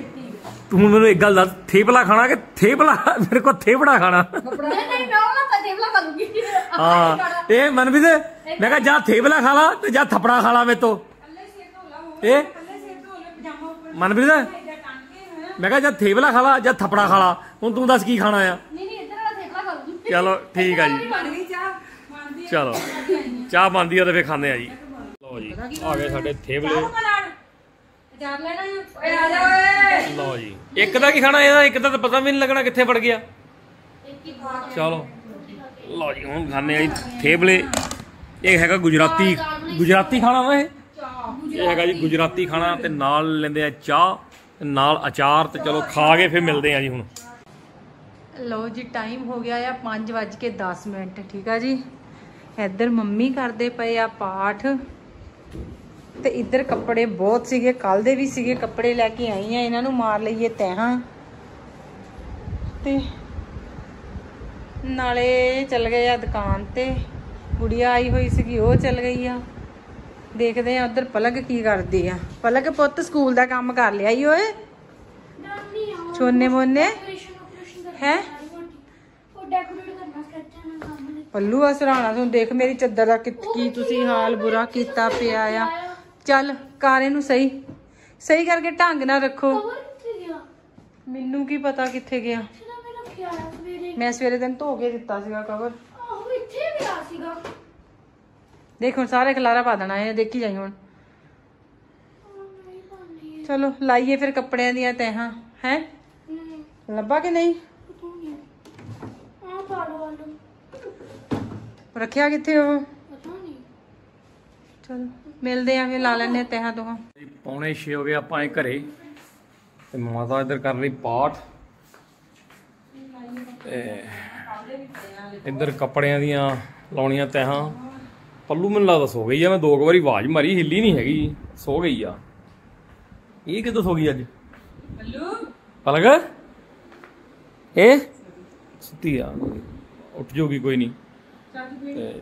ਤੂੰ ਹੁਣ ਮੈਨੂੰ ਇੱਕ ਗੱਲ ਦੱਸ ਥੇਪਲਾ ਖਾਣਾ ਕਿ ਥੇਪਲਾ? ਮੇਰੇ ਕੋਲ ਥੇਪੜਾ ਖਾਣਾ। ਨਹੀਂ ਨਹੀਂ ਮੈਂ ਉਹ ਨਾ ਤੇਬਲਾ ਕਰੂੰਗੀ ਹਾਂ ਇਹ ਮਨਵੀਰ ਮੈਂ ਕਿਹਾ ਜਾਂ ਥੇਪਲਾ ਖਾ ਲਾ ਤੇ ਜਾਂ ਥਪੜਾ ਖਾ ਲਾ ਮੇਰੇ ਤੋਂ। ਇਹ? ਮਨਵੀਰ ਮੈਂ ਕਿਹਾ ਜਾਂ ਥੇਪਲਾ ਖਾ ਲਾ ਜਾਂ ਥਪੜਾ ਖਾ ਲਾ। ਹੁਣ ਤੂੰ ਦੱਸ ਕੀ ਖਾਣਾ ਆ? ਚਲੋ ਠੀਕ ਆ ਜੀ। ਚਲੋ। ਚਾਹ ਬਣਦੀ ਆ ਤੇ ਫੇਰ ਖਾਂਦੇ ਆ ਜੀ। ਲਓ ਜੀ ਆ ਗਏ ਸਾਡੇ ਥੇਪਲੇ। ਚਾਰ ਲੈਣਾ ਓਏ ਆ ਜਾ ਓਏ। ਲਓ ਜੀ। ਇੱਕ ਦਾ ਕੀ ਖਾਣਾ ਇਹਦਾ ਇੱਕ ਦਾ ਤਾਂ ਪਤਾ ਵੀ ਨਹੀਂ ਲੱਗਣਾ ਕਿੱਥੇ ਵੜ ਗਿਆ। ਚਲੋ। ਲਓ ਜੀ ਹੁਣ ਖਾਣੇ ਆ ਜੀ ਥੇਬਲੇ। ਇਹ ਹੈਗਾ ਗੁਜਰਾਤੀ ਗੁਜਰਾਤੀ ਖਾਣਾ ਵਾ ਇਹ? ਇਹ ਹੈਗਾ ਜੀ ਗੁਜਰਾਤੀ ਖਾਣਾ ਤੇ ਨਾਲ ਲੈਂਦੇ ਆ ਚਾਹ ਤੇ ਨਾਲ ਅਚਾਰ ਤੇ ਚਲੋ ਖਾ ਕੇ ਫਿਰ ਮਿਲਦੇ ਆ ਜੀ ਹੁਣ। ਲਓ ਜੀ ਟਾਈਮ ਹੋ ਗਿਆ ਆ 5:10 ਮਿੰਟ ਠੀਕ ਆ ਜੀ? ਇੱਧਰ ਮੰਮੀ ਕਰਦੇ ਪਏ ਆ ਪਾਠ। ਤੇ ਇੱਧਰ ਕੱਪੜੇ ਬਹੁਤ ਸੀਗੇ ਕੱਲ ਦੇ ਵੀ ਸੀਗੇ ਕੱਪੜੇ ਲੈ ਕੇ ਆਈ ਆ ਇਹਨਾਂ ਨੂੰ ਮਾਰ ਲਈਏ ਤੈਹਾਂ। ਤੇ ਨਾਲੇ ਚੱਲ ਗਏ ਆ ਦੁਕਾਨ ਤੇ ਗੁੜੀਆ ਆਈ ਹੋਈ ਸੀਗੀ ਉਹ ਚੱਲ ਗਈ ਆ। ਦੇਖਦੇ ਆ ਉਧਰ ਪਲਕ ਕੀ ਕਰਦੀ ਆ। ਪਲਕ ਪੁੱਤ ਸਕੂਲ ਦਾ ਕੰਮ ਕਰ ਲਿਆ ਈ ਓਏ। ਛੋਨੇ ਮੋਨੇ। ਹੈ? ਪੱਲੂ ਆ ਸਰਾਣਾ ਤੂੰ ਦੇਖ ਮੇਰੀ ਚੱਦਰ ਦਾ ਕੀ ਤੁਸੀਂ ਹਾਲ ਬੁਰਾ ਕੀਤਾ ਪਿਆ ਆ। ਚੱਲ ਕਰ ਇਹਨੂੰ ਸਹੀ। ਸਹੀ ਕਰਕੇ ਢੰਗ ਨਾਲ ਰੱਖੋ। ਕਵਰ ਕਿੱਥੇ ਗਿਆ? ਮੈਨੂੰ ਕੀ ਪਤਾ ਕਿੱਥੇ ਗਿਆ। ਜਿਹੜਾ ਮੈਂ ਰੱਖਿਆ ਆ ਸਵੇਰੇ। ਮੈਂ ਸਵੇਰੇ ਦਿਨ ਧੋ ਕੇ ਦਿੱਤਾ ਸੀਗਾ ਕਵਰ ਆਹੋ ਇੱਥੇ ਗਿਆ ਸੀਗਾ। ਦੇਖ ਹੁਣ ਸਾਰੇ ਖਲਾਰਾ ਪਾ ਦੇਣਾ ਇਹ ਦੇਖੀ ਜਾਈ ਹੁਣ। ਚਲੋ ਲਾਈਏ ਫਿਰ ਕੱਪੜਿਆਂ ਦੀਆਂ ਤੈਹਾਂ ਹੈ? ਲੱਭਾ ਕਿ ਨਹੀਂ? ਆ ਪਾ ਲਓ ਰੱਖਿਆ ਕਿੱਥੇ ਉਹ? ਪਤਾ ਨਹੀਂ। ਚਲੋ। ਮਿਲਦੇ ਆਂ ਫਿਰ ਲਾ ਲੈਣੇ ਤੈਹਾਂ ਤੋਂ ਪੌਣੇ 6 ਹੋ ਗਏ ਆਪਾਂ ਇਹ ਘਰੇ। ਤੇ ਮਾਤਾ ਇੱਧਰ ਕਰ ਰਹੀ ਪਾਠ। ਤੇ ਇੱਧਰ ਕੱਪੜਿਆਂ ਦੀਆਂ ਲਾਉਣੀਆਂ ਤਹਾਂ। ਪੱਲੂ ਮੈਨੂੰ ਲੱਗਦਾ ਸੋ ਗਈ ਆ ਮੈਂ ਦੋ ਕੁ ਵਾਰੀ ਆਵਾਜ਼ ਮਾਰੀ ਹਿੱਲੀ ਨਹੀਂ ਹੈਗੀ। ਸੋ ਗਈ ਆ। ਇਹ ਕਿੱਦੋਂ ਸੋ ਗਈ ਅੱਜ? ਪੱਲੂ। ਪਲਕ? ਇਹ? ਸੁੱਤੀ ਆ। ਉੱਠ ਜੂਗੀ ਕੋਈ ਨਹੀਂ।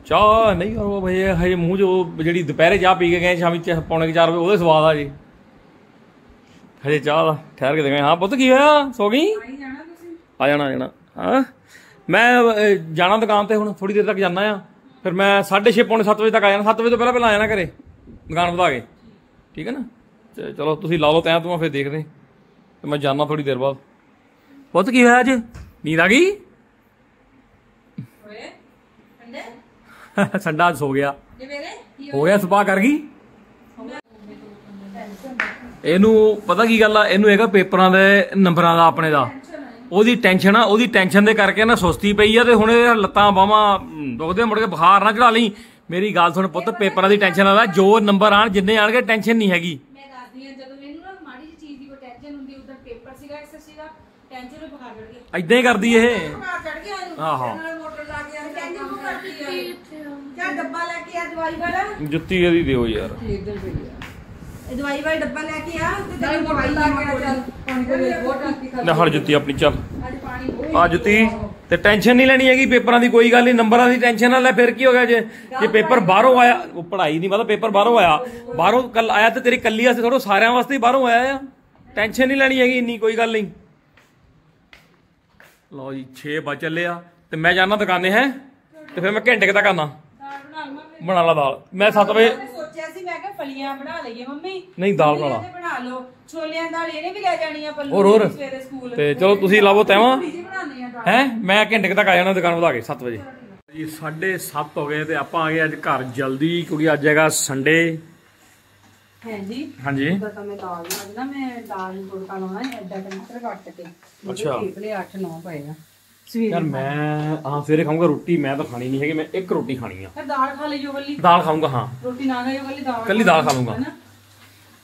ਚਾਹ ਨਹੀਂ ਉਹ ਭਈ ਹਜੇ ਮੂੰਹ ਜੋ ਜਿਹੜੀ ਦੁਪਹਿਰੇ ਚਾਹ ਪੀ ਕੇ ਗਏ ਸ਼ਾਮੀ ਚ- ਪੌਣੇ 4 ਵਜੇ ਉਹਦੇ ਸਵਾਦ ਆ ਜੀ। ਹਜੇ ਚਾਹ ਦਾ ਠਹਿਰ ਕੇ ਦੇਖਾਂਗੇ ਹਾਂ। ਪੁੱਤ ਕੀ ਹੋਇਆ? ਸੋ ਗਈ? ਆ ਜਾਣਾ ਆ ਜਾਣਾ। ਹਾਂ? ਮੈਂ ਜਾਣਾ ਦੁਕਾਨ ਤੇ ਹੁਣ ਥੋੜੀ ਦੇਰ ਤੱਕ ਜਾਣਾ ਆ। ਫਿਰ ਮੈਂ 6:30 ਪੌਣੇ 7 ਵਜੇ ਤੱਕ ਆ ਜਾਣਾ। 7 ਵਜੇ ਤੋਂ ਪਹਿਲਾਂ ਪਹਿਲਾਂ ਆ ਜਾਣਾ ਘਰੇ ਦੁਕਾਨ ਵਧਾ ਕੇ। ਠੀਕ ਹੈ ਨਾ? ਤੇ ਚਲੋ ਤੁਸੀਂ ਲਾ ਲਓ ਤੈਂ ਤੂੰ ਫਿਰ ਦੇਖਦੇ ਤੇ ਮੈਂ ਜਾਣਾ ਥੋੜੀ ਦੇਰ ਬਾਅਦ। ਪੁੱਤ ਕੀ ਹੋਇਆ ਅੱਜ? ਨੀਂਦ ਆ ਗਈ? ਸੰਡਾ ਸੋ ਗਿਆ। ਹੋ ਗਿਆ ਸਪਾ ਕਰ ਗਈ? ਇਹਨੂੰ ਪਤਾ ਕੀ ਗੱਲ ਆ ਇਹਨੂੰ ਹੈਗਾ ਪੇਪਰਾਂ ਦੇ ਨੰਬਰਾਂ ਦਾ ਆਪਣੇ ਦਾ। ਉਹਦੀ ਟੈਨਸ਼ਨ ਆ ਉਹਦੀ ਟੈਨਸ਼ਨ ਦੇ ਕਰਕੇ ਨਾ ਸੁਸਤੀ ਪਈ ਆ ਤੇ ਹੁਣ ਇਹ ਲੱਤਾਂ ਬਾਹਾਂ ਦੁਖਦੇ ਮੁੜ ਕੇ ਬੁਖਾਰ ਨਾ ਚੜਾ ਲਈ। ਮੇਰੀ ਗੱਲ ਸੁਣ ਪੁੱਤ ਪੇਪਰਾਂ ਦੀ ਟੈਨਸ਼ਨ ਆਦਾ ਜੋ ਨੰਬਰ ਆਣ ਜਿੰਨੇ ਆਣਗੇ ਟੈਨਸ਼ਨ ਨਹੀਂ ਹੈਗੀ। ਮੈਂ ਦੱਸਦੀ ਆ ਜਦੋਂ ਮੈਨੂੰ ਨਾ ਮਾੜੀ ਜਿਹੀ ਚੀਜ਼ ਦੀ ਕੋਈ ਟੈਨਸ਼ਨ ਹੁੰਦੀ ਉਧਰ ਪੇਪਰ ਸੀਗਾ ਐਕਸੈਸ ਸੀਗਾ ਟੈਨਸ਼ਨ ਬੁਖਾਰ ਚੜ ਗਿਆ। ਐਦਾਂ ਹੀ ਕਰਦੀ ਇਹ। ਬੁਖਾਰ ਚੜ ਗਿਆ ਇਹਨੂੰ। ਆਹੋ। ਨਾਲ ਮੋਟਰ ਲਾ ਕੇ ਆ ਟੈਨਸ਼ਨ ਨੂੰ ਕਰਦੀ ਆ ਕਿਆ ਡੱਬਾ ਲੈ ਕੇ ਆ ਦਵਾਈ ਵਾਲਾ? ਜੁੱਤੀ ਇਹਦੀ ਦਿਓ ਯਾਰ। ਇਹ ਦਵਾਈ ਵਾਲਾ ਡੱਬਾ ਲੈ ਕੇ ਆ ਤੇ ਤੇਰੀ ਦਵਾਈ ਲਾ ਕੇ ਆ ਚੱਲ। ਪਾਣੀ ਕੋਈ ਬਹੁਤ ਟਾਂਕੀ ਖਾ ਲੈ ਹਰ ਜੁੱਤੀ ਆਪਣੀ ਚੱਲ। ਅੱਜ ਪਾਣੀ ਬਹੁਤ ਆ ਜੁੱਤੀ ਤੇ ਟੈਨਸ਼ਨ ਨਹੀਂ ਲੈਣੀ ਹੈਗੀ ਪੇਪਰਾਂ ਦੀ ਕੋਈ ਗੱਲ ਨਹੀਂ ਨੰਬਰਾਂ ਦੀ ਟੈਨਸ਼ਨ ਨਾ ਲੈ ਫਿਰ ਕੀ ਹੋ ਗਿਆ ਜੇ? ਜੇ ਪੇਪਰ ਬਾਹਰੋਂ ਆਇਆ ਉਹ ਪੜ੍ਹਾਈ ਨਹੀਂ ਮਤਲਬ ਪੇਪਰ ਬਾਹਰੋਂ ਆਇਆ। ਬਾਹਰੋਂ ਕੱਲ ਆਇਆ ਤੇ ਤੇਰੀ ਕੱਲੀ ਵਾਸਤੇ ਥੋੜੋ ਸਾਰਿਆਂ ਵਾਸਤੇ ਹੀ ਬਾਹਰੋਂ ਆਇਆ ਆ। ਟੈਨਸ਼ਨ ਨਹੀਂ ਲੈਣੀ ਹੈਗੀ ਇੰਨੀ ਕੋਈ ਗੱਲ ਨਹੀਂ। ਲਓ ਜੀ 6 ਵਜ ਚੱਲੇ ਆ ਤੇ ਮੈਂ ਜਾਣਾ ਦੁਕਾਨੇ ਹੈ? ਤੇ ਫਿਰ ਮੈਂ ਘੰਟੇ ਕੁ ਤੱਕ ਆਣਾ ਬਣਾ ਲਾ ਦਾਲ। ਮੈਂ 7 ਵਜੇ ਸੋਚਿਆ ਸੀ ਮੈਂ ਕਿਹਾ ਫਲੀਆਂ ਬਣਾ ਲਈਏ ਮੰਮੀ। ਨਹੀਂ ਦਾਲ ਬਣਾ ਲਾ। ਤੇ ਬਣਾ ਲਓ। ਛੋਲਿਆਂ ਦਾਲ ਇਹਨੇ ਵੀ ਲੈ ਜਾਣੀ ਆ ਪੱਲੂ ਹੋਰ ਹੋਰ। ਤੇ ਚਲੋ ਤੁਸੀਂ ਲਾਵੋ ਤੈਵਾਂ ਹੈ? ਮੈਂ ਘੰਟੇ ਕੁ ਤੱਕ ਆ ਜਾਣਾ ਦੁਕਾਨ ਵਧਾ ਕੇ 7 ਵਜੇ। ਜੀ 7:30 ਹੋ ਗਏ ਤੇ ਆਪਾਂ ਆ ਗਏ ਅੱਜ ਘਰ ਜਲਦੀ ਕਿਉਂਕਿ ਅੱਜ ਹੈਗਾ ਸੰਡੇ ਹੈ ਜੀ? ਹਾਂਜੀ। ਤਾਂ ਤਾਂ ਮੈਂ ਦਾਲ ਅੱਜ ਨਾ ਮੈਂ ਦਾਲ ਨੂੰ ਤੜਕਾ ਲਾਉਣਾ ਹੈ ਐਡਾ ਟਮਾਟਰ ਕੱਟ ਕੇ। ਅੱਛਾ। ਪੀਪਲੇ 8 9 ਪਏ ਆ। ਸਵੇਰੇ ਯਾਰ ਮੈਂ ਹਾਂ ਸਵੇਰੇ ਖਾਊਂਗਾ ਰੋਟੀ ਮੈਂ ਤਾਂ ਖਾਣੀ ਨਹੀਂ ਹੈਗੀ ਮੈਂ ਇੱਕ ਰੋਟੀ ਖਾਣੀ ਆ। ਫਿਰ ਦਾਲ ਖਾ ਲਈਓ ਕੱਲੀ? ਦਾਲ ਖਾਊਂਗਾ ਹਾਂ। ਰੋਟੀ ਨਾ ਖਾਈਓ ਕੱਲੀ ਦਾਲ ਕੱਲੀ ਦਾਲ ਖਾ ਲੂੰਗਾ ਹੈਨਾ?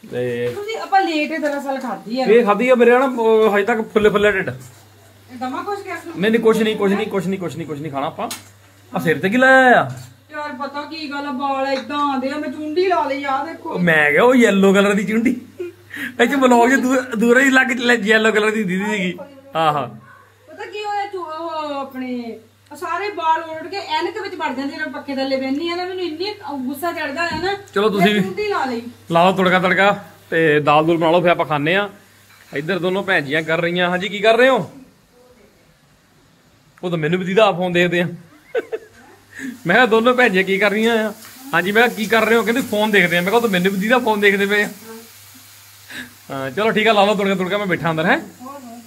ਤੇ ਤੁਸੀਂ ਆਪਾਂ ਲੇਟ ਦਰਅਸਲ ਖਾਧੀ ਆ। ਇਹ ਖਾਦੀ ਆ ਮੇਰੇ ਨਾ ਹਜੇ ਤੱਕ ਫੁੱਲੇ ਫੁੱਲੇ ਢਿੱਡ। ਦਮਾ ਕੁਛ ਕਰ ਨਹੀਂ ਨਹੀਂ ਕੁਛ ਨਹੀਂ ਕੁਛ ਨਹੀਂ ਕੁਛ ਨਹੀਂ ਕੁਛ ਨਹੀਂ ਕੁਛ ਨਹੀਂ ਖਾਣਾ ਆਪਾਂ। ਆ ਸਿਰ ਤੇ ਕੀ ਲਾਇਆ ਆ? ਯਾਰ ਪਤਾ ਕੀ ਗੱਲ ਆ, ਵਾਲ ਇਦਾਂ ਆਂਦੇ ਆ ਮੈਂ ਚੁੰਡੀ ਲਾ ਲਈ ਆ ਦੇਖੋ ਉਹ ਮੈਂ ਕਿਹਾ ਉਹ yellow ਕਲਰ ਦੀ ਚੁੰਡੀ। ਇਹ ਚ ਬਲੌਗ ਚ ਦੂਰ ਦੂਰੋਂ ਹੀ ਲੱਗ yellow ਕਲਰ ਦੀ ਦੀਦੀ ਸੀਗੀ। ਆਹ ਪਤਾ ਕੀ ਹੋਇਆ ਤੂੰ ਉਹ ਆਪਣੇ। ਸਾਰੇ ਵਾਲ ਉੜ ਕੇ ਐਨਕ ਵਿੱਚ ਵੜ ਜਾਂਦੇ ਨੇ ਪੱਖੇ ਥੱਲੇ ਬੈਣੀ ਆ ਨਾ ਮੈਨੂੰ ਇੰਨੀ ਗੁੱਸਾ ਚੜਦਾ ਹੈ ਨਾ ਚਲੋ ਤੁਸੀਂ ਵੀ ਲਾ ਲਈ। ਲਾਓ ਤੜਕਾ ਤੜਕਾ ਤੇ ਦਾਲ ਦੂਲ ਬਣਾ ਲਓ ਫਿਰ ਆਪਾਂ ਖਾਣੇ ਆ ਇੱਧਰ ਦੋਨੋਂ ਭੈਣ ਜੀਆਂ ਕਰ ਰਹੀਆਂ। ਹਾਂਜੀ ਕੀ ਕਰ ਰਹੇ ਹੋ? ਉਹ ਤਾਂ ਮੈਨੂੰ ਵੀ ਦੀਦਾ ਆ ਫੋਨ ਦੇਖਦੇ ਆ। ਮੈਂ ਕਿਹਾ ਦੋਨੋਂ ਭੈਣ ਜੀਆਂ ਕੀ ਕਰ ਰਹੀਆਂ ਆ? ਹਾਂਜੀ ਮੈਂ ਕੀ ਕਰ ਰਹੇ ਹੋ? ਕਹਿੰਦੇ ਫੋਨ ਦੇਖਦੇ ਆ। ਮੈਂ ਕਿਹਾ ਉਹ ਤਾਂ ਮੈਨੂੰ ਵੀ ਦੀਦਾ ਫੋਨ ਦੇਖਦੇ ਪਏ ਆ। ਹਾਂ ਚਲੋ ਠੀਕ ਆ ਲਾ ਲਓ ਤੜਕਾ ਤੜਕਾ ਮੈਂ ਬੈਠਾ ਅੰਦਰ ਹੈ।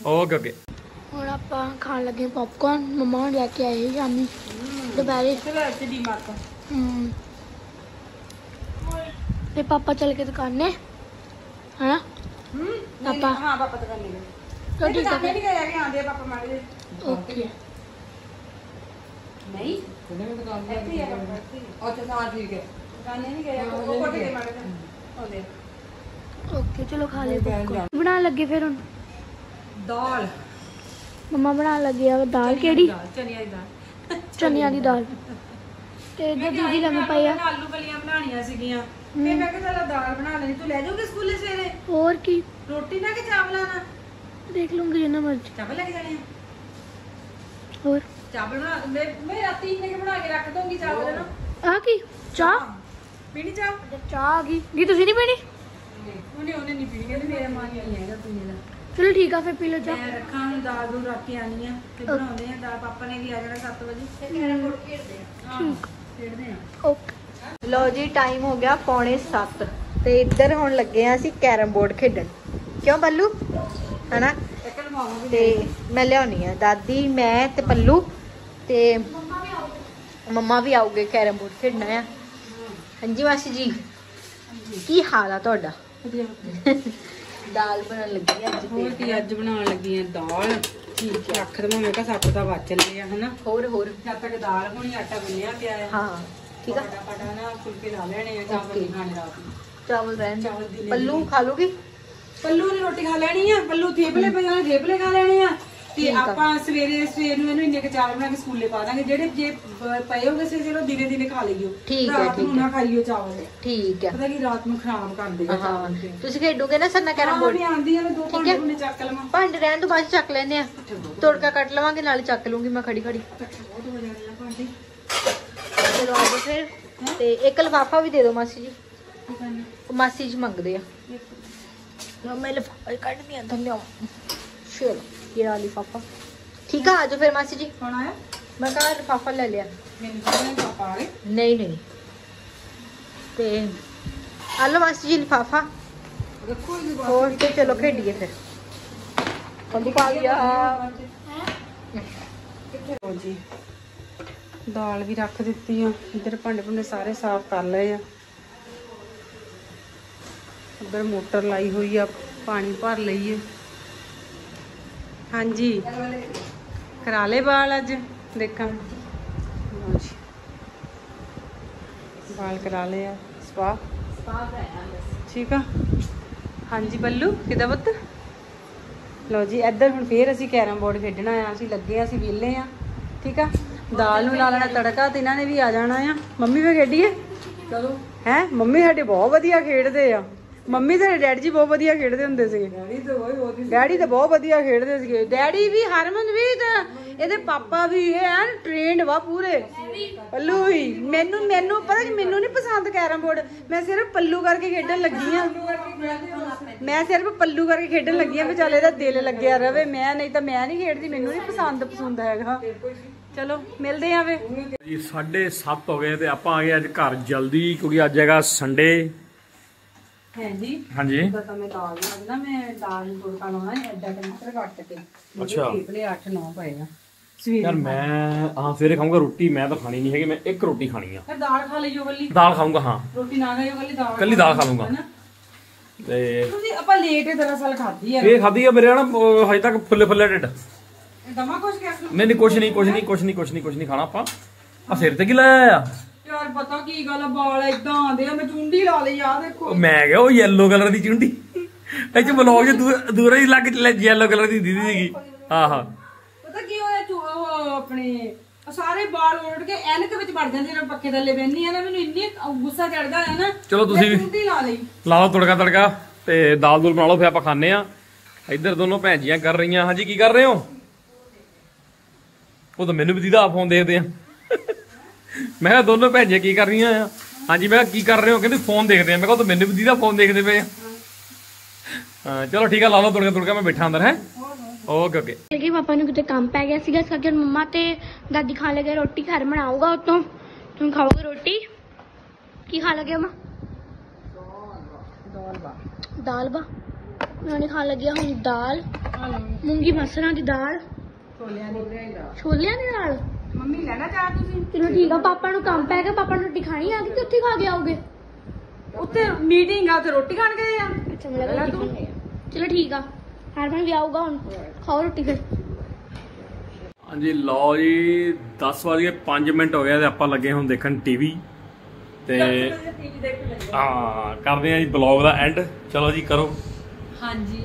Okay okay. ਆਪਾਂ ਖਾਣ ਲੱਗੇ ਪੌਪਕਾਰਨ ਮਮਾ ਹੁਣ ਲੈ ਕੇ ਆਏ ਸੀ ਸ਼ਾਮੀ ਦੁਪਹਿਰੇ ਚਲੋ ਅੱਜ ਦੀ ਮਾਤਾ ਹਮ ਤੇ ਪਾਪਾ ਚੱਲ ਕੇ ਦੁਕਾਨੇ ਹਨਾ ਪਾਪਾ ਹਾਂ ਪਾਪਾ ਤਾਂ ਕਰਨੇ ਗਏ ਤਾਂ ਠੀਕ ਤਾਂ ਹੈ ਨਹੀਂ ਗਏ ਕਿ ਆਂਦੇ ਆ ਪਾਪਾ ਮਾੜੇ ਜਿਹੇ। ਓਕੇ ਨਹੀਂ ਕਿਹਨੇ ਵੀ ਦੁਕਾਨ ਇੱਥੇ ਹੀ ਆ ਪਾਪਾ ਇੱਥੇ ਹੀ ਆ। ਅੱਛਾ ਤਾਂ ਠੀਕ ਹੈ ਗਾਣੇ ਨਹੀਂ ਗਏ ਉਹ ਕੋਟ ਦੇ ਮਾੜੇ ਜਿਹੇ। ਆਉਂਦੇ ਆ। ਓਕੇ ਚਲੋ ਖਾ ਲੈ ਬਣਾਉਣ ਲੱਗੇ ਫਿਰ ਹੁਣ ਦਾਲ ਮੰਮਾ ਬਣਾਉਣ ਲੱਗੇ ਆ ਦਾਲ ਕਿਹੜੀ? ਚਨੀਆਂ ਦੀ ਦਾਲ ਚਨਿਆਂ ਦੀ ਦਾਲ। ਤੇ ਇੱਧਰ ਦੀਦੀ ਲੰਮੇ ਪਈ ਆ। ਮੈਂ ਆਲੂ ਫਲੀਆਂ ਬਣਾਉਣੀਆਂ ਸੀਗੀਆਂ। ਮੈਂ ਕਿਹਾ ਚਲ ਦਾਲ ਬਣਾ ਲੈਣੀ ਤੂੰ ਲੈ ਜਾਓਗੇ ਸਕੂਲੇ ਸਵੇਰੇ? ਹੋਰ ਕੀ? ਰੋਟੀ ਨਾ ਕਿ ਚਾਵਲਾਂ ਨਾਲ ਦੇਖ ਲੂੰਗੀ ਜਿੰਨਾ ਮਰਜ਼ੀ। ਚਾਵਲ ਲੈ ਕੇ ਜਾਣੇ ਹੋਰ? ਚਾਵਲ ਬਣਾ ਮੈਂ ਮੈਂ ਰਾਤੀ ਇੰਨੇ ਕੇ ਬਣਾ ਕੇ ਰੱਖ ਦੂੰਗੀ ਚਾਵਲ ਨਾ ਆ ਕੀ? ਚਾਹ? ਪੀਣੀ ਚਾਹ? ਚਾਹ ਆ ਗਈ। ਦੀ ਤੁਸੀਂ ਨਹੀਂ ਪੀਣੀ? ਉਹਨੇ ਉਹਨੇ ਨਹੀਂ ਪੀਣੀ ਕਹਿੰਦੀ ਮੇਰਾ ਮਨ ਨਹੀਂ ਹੈਗਾ ਪੀਣੇ ਦਾ। ਚਲੋ ਠੀਕ ਆ ਫਿਰ ਪੀ ਲਓ ਚਾਹ। ਮੈਂ ਰੱਖਾਂ ਹੁਣ ਦਾਲ ਦੂਲ ਰੱਖ ਕੇ ਆਣੀ ਆ। ਤੇ ਬਣਾਉਂਦੇ ਆ ਦਾਲ। ਪਾਪਾ ਨੇ ਵੀ ਆ ਜਾਣਾ 7 ਵਜੇ। ਤੇ ਕਿਹੜਾ ਕੋਲ ਖੇਡਦੇ ਆ। ਹਾਂ ਖੇਡਦੇ ਆ। ਓਕੇ। ਲੋ ਜੀ ਟਾਈਮ ਹੋ ਗਿਆ ਪੌਣੇ 7 ਤੇ ਇੱਧਰ ਹੁਣ ਲੱਗੇ ਆ ਅਸੀਂ ਕੈਰਮ ਬੋਰਡ ਖੇਡਣ। ਕਿਉਂ ਬੱਲੂ? ਹਨਾ? ਤੇ ਮੈਂ ਲਿਆਉਣੀ ਆ। ਦਾਦੀ ਮੈਂ ਤੇ ਪੱਲੂ ਤੇ ਮੰਮਾ ਵੀ ਆਉਗੇ ਕੈਰਮ ਬੋਰਡ ਖੇਡਣਾ ਆ। ਹਾਂਜੀ ਮਾਸੀ ਜੀ ਕੀ ਹਾਲ ਆ ਤੁਹਾਡਾ? ਦਾਲ ਬਣਨ ਲੱਗੀ ਆ ਅੱਜ ਹੋਰ ਤੇ ਕੀ ਅੱਜ ਬਣਾਉਣ ਲੱਗੀ ਆ ਦਾਲ। ਠੀਕ ਹੈ ਰੱਖ ਦਵਾਂ ਮੈਂ ਕਿਹਾ ਸੱਤ ਤਾਂ ਵੱਜ ਚੱਲੇ ਆ ਹਨਾ? ਹੋਰ ਹੋਰ। ਜਦ ਤੱਕ ਦਾਲ ਹੋਣੀ ਆਟਾ ਗੁੰਨਿਆ ਪਿਆ ਆ। ਹਾਂ ਠੀਕ ਆ। ਫਟਾਫਟ ਨਾ ਫੁਲਕੇ ਲਾ ਲੈਣੇ ਆ ਚਾਵਲ ਨਹੀਂ ਖਾਣੇ ਰਾਤ ਨੂੰ। ਚਾਵਲ ਰਹਿਣ। ਦੀ ਪੱਲੂ ਖਾ ਲੂਗੀ? ਪੱਲੂ ਨੇ ਰੋਟੀ ਖਾ ਲੈਣੀ ਆ ਪੱਲੂ ਥੇਪਲੇ ਉਹਨੇ ਥੇਪਲੇ ਖਾ ਲੈਣੇ ਆ। ਤੇ ਆਪਾਂ ਸਵੇਰੇ ਸਵੇਰ ਨੂੰ ਇਹਨੂੰ ਇੰਨੇ ਕੁ ਚਾਵਲ ਬਣਾ ਕੇ ਸਕੂਲੇ ਪਾ ਦਾਂਗੇ। ਜਿਹੜੇ ਜੇ ਪਏ ਹੋਗੇ ਸੀ ਚਲੋ ਦਿਨੇ ਦਿਨੇ ਖਾ ਲਈਓ। ਠੀਕ ਹੈ, ਰਾਤ ਨੂੰ ਖਾਈਓ ਚਾਵਲ। ਠੀਕ ਆ। ਪਤਾ ਕੀ ਰਾਤ ਨੂੰ ਖਰਾਬ ਕਰਦੇ ਆ ਹਾਂ ਤੁਸੀਂ ਖੇਡੋਗੇ ਨਾ ਸਰਨਾ ਕੈਰਮ ਬੋਰਡ? ਮੈਂ ਆਂਦੀ ਆ ਮੈਂ ਦੋ ਭਾਂਡੇ ਉਹਨੇ ਚੱਕ ਲਵਾਂ। ਭਾਂਡੇ ਰਹਿਣ ਤੋਂ ਬਾਅਦ ਚੱਕ ਲੈਨੇ ਆ। ਤੋੜਕਾ ਕੱਟ ਲਵਾਂਗੇ ਨਾਲ ਚੱਕ ਲੂੰਗੀ ਮੈਂ ਖੜੀ ਖੜੀ। ਬਹੁਤ ਹੋ ਜਾਣੇ ਆ ਭਾਂਡੇ। ਚਲੋ ਆ ਜਾਓ ਫਿਰ। ਤੇ ਇੱਕ ਲਫਾਫਾ ਵੀ ਦੇ ਦਿਓ ਮਾਸੀ ਜੀ। ਮਾਸੀ ਜੀ ਮੰਗਦੇ ਆ। ਮੈਂ ਲਫਾਫਾ ਕੱਢਦੀ ਆ ਧੰਨਿਆ ਚਲੋ। ਆ ਲਿਫਾਫਾ ਠੀਕ ਆ ਆ ਜਾਓ ਫਿਰ ਮਾਸੀ ਜੀ। ਕੌਣ ਆਇਆ? ਮੈਂ ਕਹਾ ਲਫਾਫਾ ਲੈ ਲਿਆ। ਨਹੀਂ ਨਹੀਂ ਤੇ ਆ ਲਓ ਮਾਸੀ ਜੀ ਲਿਫਾਫਾ ਰੱਖੋ ਇਹ ਹੋਰ ਤੇ ਚਲੋ ਖੇਡੀਏ ਫਿਰ। ਕੰਦੂ ਪਾ ਗਿਆ ਲਓ ਜੀ। ਦਾਲ ਵੀ ਰੱਖ ਦਿੱਤੀ ਆ। ਇੱਧਰ ਭਾਂਡੇ ਭੁੰਡੇ ਸਾਰੇ ਸਾਫ਼ ਕਰ ਲਏ ਆ। ਉੱਧਰ ਮੋਟਰ ਲਾਈ ਹੋਈ ਆ। ਪਾਣੀ ਭਰ ਲਈਏ। ਹਾਂਜੀ। ਕਰਾ ਲਏ ਵਾਲ ਅੱਜ ਦੇਖਾਂ। ਲਓ ਜੀ। ਵਾਲ ਕਰਾ ਲਏ ਆ ਸਪਾ ਠੀਕ ਆ? ਹਾਂਜੀ ਬੱਲੂ ਕਿਦਾਂ ਪੁੱਤ? ਲਓ ਜੀ ਇੱਧਰ ਹੁਣ ਫੇਰ ਅਸੀਂ ਕੈਰਮ ਬੋਰਡ ਖੇਡਣਾ ਆ। ਅਸੀਂ ਲੱਗੇ ਆ ਅਸੀਂ ਵਿਹਲੇ ਆ। ਠੀਕ ਆ? ਦਾਲ ਨੂੰ ਲਾ ਲੈਣਾ ਤੜਕਾ ਤੇ ਇਹਨਾਂ ਨੇ ਵੀ ਆ ਜਾਣਾ ਆ। ਮੰਮੀ ਵੀ ਖੇਡੀਏ? ਚਲੋ। ਹੈ? ਮੰਮੀ ਸਾਡੇ ਬਹੁਤ ਵਧੀਆ ਖੇਡਦੇ ਆ। ਮੰਮੀ ਤੇ ਡੈਡੀ ਜੀ ਬਹੁਤ ਵਧੀਆ ਖੇਡਦੇ ਹੁੰਦੇ ਸੀਗੇ। ਡੈਡੀ ਤਾਂ ਬਹੁਤ ਡੈਡੀ ਤਾਂ ਬਹੁਤ ਵਧੀਆ ਖੇਡਦੇ ਸੀਗੇ। ਡੈਡੀ ਵੀ ਹਰਮਨ ਵੀ ਤੇ ਇਹਦੇ ਪਾਪਾ ਵੀ ਇਹ ਐਨ ਟ੍ਰੇਨਡ ਵਾ ਪੂਰੇ। ਪੱਲੂ ਵੀ। ਮੈਨੂੰ ਮੈਨੂੰ ਪਤਾ ਕਿ ਮੈਨੂੰ ਨਹੀਂ ਪਸੰਦ ਕੈਰਮ ਬੋਰਡ। ਮੈਂ ਸਿਰਫ ਪੱਲੂ ਕਰਕੇ ਖੇਡਣ ਲੱਗੀ ਆ। ਮੈਂ ਸਿਰਫ ਪੱਲੂ ਕਰਕੇ ਖੇਡਣ ਲੱਗੀ ਆ ਵੀ ਚੱਲ ਇਹਦਾ ਦਿਲ ਲੱਗਿਆ ਰਵੇ। ਮੈਂ ਨਹੀਂ ਤਾਂ ਮੈਂ ਨਹੀਂ ਖੇਡਦੀ ਮੈਨੂੰ ਨਹੀਂ ਪਸੰਦ ਪਸੰਦ ਹੈਗਾ। ਚਲੋ ਮਿਲਦੇ ਆ ਵੇ ਜੀ 7:30 ਹੋ ਗਏ ਤੇ ਆਪਾਂ ਆ ਗਏ ਅੱਜ ਘਰ ਜਲਦੀ ਕਿਉਂਕਿ ਅੱਜ ਹੈਗਾ ਸੰਡੇ ਹੈ ਜੀ ਹਾਂਜੀ। ਤਾਂ ਮੈਂ ਦਾਲ ਲੱਗਦਾ ਮੈਂ ਦਾਲ ਨੂੰ ਤੜਕਾ ਲਾਉਣਾ ਹੈ ਐਡਾ ਟਮਾਟਰ ਕੱਟ ਕੇ। ਅੱਛਾ। ਟੇਪਲੇ 8 9 ਪਏ ਆ। ਯਾਰ ਮੈਂ ਹਾਂ ਸਵੇਰੇ ਖਾਊਂਗਾ ਰੋਟੀ ਮੈਂ ਤਾਂ ਖਾਣੀ ਨਹੀਂ ਹੈਗੀ ਮੈਂ ਇੱਕ ਰੋਟੀ ਖਾਣੀ ਆ। ਫਿਰ ਦਾਲ ਖਾ ਲਈਓ ਕੱਲੀ? ਦਾਲ ਖਾਊਂਗਾ ਹਾਂ। ਰੋਟੀ ਨਾ ਖਾਈਓ ਕੱਲੀ ਦਾਲ ਕੱਲੀ ਦਾਲ ਖਾ ਲੂੰਗਾ? ਤੇ ਤੁਸੀਂ ਆਪਾਂ ਲੇਟ ਦਰਅਸਲ ਖਾਧੀ ਆ। ਇਹ ਖਾਦੀ ਆ ਮੇਰੇ ਨਾ ਹਜੇ ਤੱਕ ਫੁੱਲੇ ਫੁੱਲੇ ਢਿੱਡ। ਦਮਾ ਕੁਛ ਕਿਹਾ ਨਹੀਂ ਨਹੀਂ ਕੁਛ ਨਹੀਂ ਕੁਛ ਨਹੀਂ ਕੁਛ ਨਹੀਂ ਕੁਛ ਨਹੀਂ ਕੁਛ ਨਹੀਂ ਖਾਣਾ ਆਪਾਂ। ਆ ਸਿਰ ਤੇ ਕੀ ਲਾਇਆ ਆ? ਯਾਰ ਪਤਾ ਕੀ ਗੱਲ ਆ, ਵਾਲ ਇਦਾਂ ਆਂਦੇ ਆ ਮੈਂ ਚੁੰਡੀ ਲਾ ਲਈ ਆ ਦੇਖੋ। ਉਹ ਮੈਂ ਕਿਹਾ ਉਹ yellow ਕਲਰ ਦੀ ਚੁੰਡੀ। ਇਹ ਚ ਬਲੌਗ ਚ ਦੂਰ ਹੀ ਲੱਗ yellow ਕਲਰ ਦੀ ਦੀਦੀ ਸੀਗੀ। ਆਹਾ। ਪਤਾ ਕੀ ਹੋਇਆ ਚੂ ਉਹ ਆਪਣੇ ਉਹ ਸਾਰੇ ਵਾਲ ਉੱਡ ਕੇ ਐਨਕ ਵਿੱਚ ਵੜ ਜਾਂਦੇ ਨੇ ਪੱਕੇ ਥੱਲੇ ਬੈਣੀ ਆ ਨਾ ਮੈਨੂੰ ਇੰਨੀ ਗੁੱਸਾ ਚੜਦਾ ਹੈ ਨਾ ਚਲੋ ਤੁਸੀਂ ਵੀ ਚੁੰਡੀ ਲਾ ਲਈ। ਲਾ ਲਓ ਤੜਕਾ ਤੜਕਾ ਤੇ ਦਾਲ ਦੂਲ ਬਣਾ ਲਓ ਫਿਰ ਆਪਾਂ ਖਾਣੇ ਆ ਇੱਧਰ ਦੋਨੋਂ ਭੈਣ ਜੀਆਂ ਕਰ ਰਹੀਆਂ। ਹਾਂਜੀ ਕੀ ਕਰ ਰਹੇ ਹੋ? ਉਹ ਤਾਂ ਮੈਨੂੰ ਵੀ ਦੀਦਾ ਫੋਨ ਦੇਖਦੇ ਆ। ਮੈਂ ਕਿਹਾ ਦੋਨੋਂ ਭੈਣ ਕੀ ਕਰ ਰਹੀਆਂ ਆ? ਹਾਂਜੀ ਮੈਂ ਕਿਹਾ ਕੀ ਕਰ ਰਹੇ ਹੋ? ਕਹਿੰਦੇ ਫੋਨ ਦੇਖਦੇ ਆ। ਮੈਂ ਕਿਹਾ ਤਾਂ ਮੈਨੂੰ ਵੀ ਦੀਦਾ ਫੋਨ ਦੇਖਦੇ ਪਏ ਆ। ਹਾਂ ਚਲੋ ਠੀਕ ਆ ਲਾ ਲਓ ਤੜਕਾ ਤੜਕਾ ਮੈਂ ਬੈਠਾ ਅੰਦਰ ਹੈ? ਓਕੇ ਓਕੇ ਕਿ ਪਾਪਾ ਨੂੰ ਕਿਤੇ ਕੰਮ ਪੈ ਗਿਆ ਸੀਗਾ ਇਸ ਕਰਕੇ ਮੰਮਾ ਤੇ ਦਾਦੀ ਖਾਣ ਲੱਗੇ ਰੋਟੀ ਘਰ ਬਣਾਊਗਾ ਉਤੋਂ। ਤੁਸੀਂ ਖਾਓਗੇ ਰੋਟੀ? ਕੀ ਖਾ ਲਗੇ ਮਾਂ? ਦਾਲ ਬਾ। ਦਾਲ ਬਾ ਉਹਨਾਂ ਨੇ ਖਾਣ ਲੱਗਿਆ ਹੁਣ ਦਾਲ। ਮੂੰਗੀ ਮਸਰਾਂ ਦੀ ਦਾਲ। ਛੋਲਿਆਂ ਦੀ ਛੋਲਿਆਂ ਦੀ ਦਾਲ? ਮੰਮੀ ਲੈਣਾ ਚਾਹ ਤੁਸੀਂ? ਚਲੋ ਠੀਕ ਆ ਪਾਪਾ ਨੂੰ ਕੰਮ ਪੈ ਗਿਆ ਪਾਪਾ ਨੂੰ ਰੋਟੀ ਖਾਣੀ ਆ ਗਈ ਕਿ ਉੱਥੇ ਖਾ ਕੇ ਆਓਗੇ? ਉੱਥੇ ਮੀਟਿੰਗ ਆ ਉੱਥੇ ਰੋਟੀ ਖਾਣ ਗਏ ਆ। ਅੱਛਾ ਮੈਨੂੰ ਲੱਗਾ ਰੋਟੀ ਖਾਣ ਗਏ ਆ। ਚਲੋ ਠੀਕ ਆ ਹਰਮਨ ਵੀ ਆਊਗਾ ਹੁਣ। ਖਾਓ ਰੋਟੀ ਫਿਰ। ਹਾਂਜੀ ਲਓ ਜੀ 10 ਵਜੇ 5 ਮਿੰਟ ਹੋ ਗਏ ਤੇ ਆਪਾਂ ਲੱਗੇ ਹੁਣ ਦੇਖਣ ਟੀਵੀ ਤੇ ਹਾਂ ਕਰਦੇ ਆ ਜੀ ਬਲੌਗ ਦਾ ਐਂਡ ਚਲੋ ਜੀ ਕਰੋ। ਹਾਂਜੀ।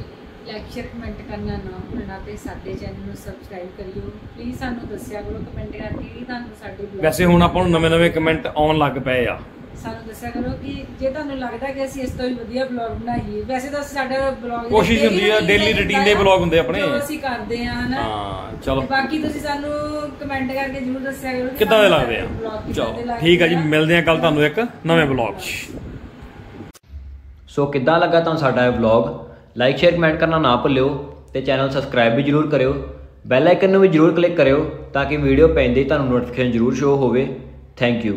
ਲਾਈਕ ਸ਼ੇਅਰ ਕਮੈਂਟ ਕਰਨਾ ਨਾ ਭੁੱਲਣਾ ਤੇ ਸਾਡੇ ਚੈਨਲ ਨੂੰ ਸਬਸਕ੍ਰਾਈਬ ਕਰਿਓ। ਪਲੀਜ਼ ਸਾਨੂੰ ਦੱਸਿਆ ਕਰੋ ਕਮੈਂਟ ਕਰਕੇ ਕਿ ਤੁਹਾਨੂੰ ਸਾਡੇ vlog ਵੈਸੇ ਹੁਣ ਆਪਾਂ ਨੂੰ ਨਵੇਂ-ਨਵੇਂ ਕਮੈਂਟ ਆਉਣ ਲੱਗ ਪਏ ਆ। ਸਾਨੂੰ ਦੱਸਿਆ ਕਰੋ ਕਿ ਜੇ ਤੁਹਾਨੂੰ ਲੱਗਦਾ ਕਿ ਅਸੀਂ ਇਸ ਤੋਂ ਵੀ ਵਧੀਆ ਬਲੌਗ ਬਣਾਈਏ ਵੈਸੇ ਤਾਂ ਸਾਡਾ ਬਲੌਗ ਕੋਸ਼ਿਸ਼ ਹੁੰਦੀ ਆ, daily routine ਦੇ vlog ਹੁੰਦੇ ਆਪਣੇ। ਜੋ ਅਸੀਂ ਕਰਦੇ ਆ ਹਨਾ? ਹਾਂ ਚਲੋ। ਤੇ ਬਾਕੀ ਤੁਸੀਂ ਸਾਨੂੰ ਕਮੈਂਟ ਕਰਕੇ ਜਰੂਰ ਦੱਸਿਆ ਕਰੋ ਕਿ ਕਿੱਦਾਂ ਦੇ ਤੁਹਾਨੂੰ ਲੱਗਦੇ ਆ? ਸਾਡੇ vlog ਕਿੱਦਾਂ ਚਲੋ ਦੇ ਠੀਕ ਆ ਜੀ ਮਿਲਦੇ ਆ ਕੱਲ ਤੁਹਾਨੂੰ ਇੱਕ ਨਵੇਂ ਬਲੌਗ 'ਚ। ਸੋ ਕਿੱਦਾਂ ਲੱਗਾ ਤੁਹਾਨੂੰ ਸਾਡਾ ਇਹ ਵਲੌਗ ਲਾਈਕ ਸ਼ੇਅਰ ਕਮੈਂਟ ਕਰਨਾ ਨਾ ਭੁੱਲਿਓ ਤੇ ਚੈਨਲ ਸਬਸਕ੍ਰਾਈਬ ਵੀ ਜਰੂਰ ਕਰਿਓ। ਬੈਲ ਆਈਕਨ ਨੂੰ ਵੀ ਜਰੂਰ ਕਲਿੱਕ ਕਰਿਓ ਤਾਂ ਕਿ ਵੀਡੀਓ ਪੈਂਦੇ ਹੀ ਤੁਹਾਨੂੰ ਨੋਟੀਫਿਕੇਸ਼ਨ ਜਰੂਰ ਸ਼ੋ ਹੋਵੇ। Thank you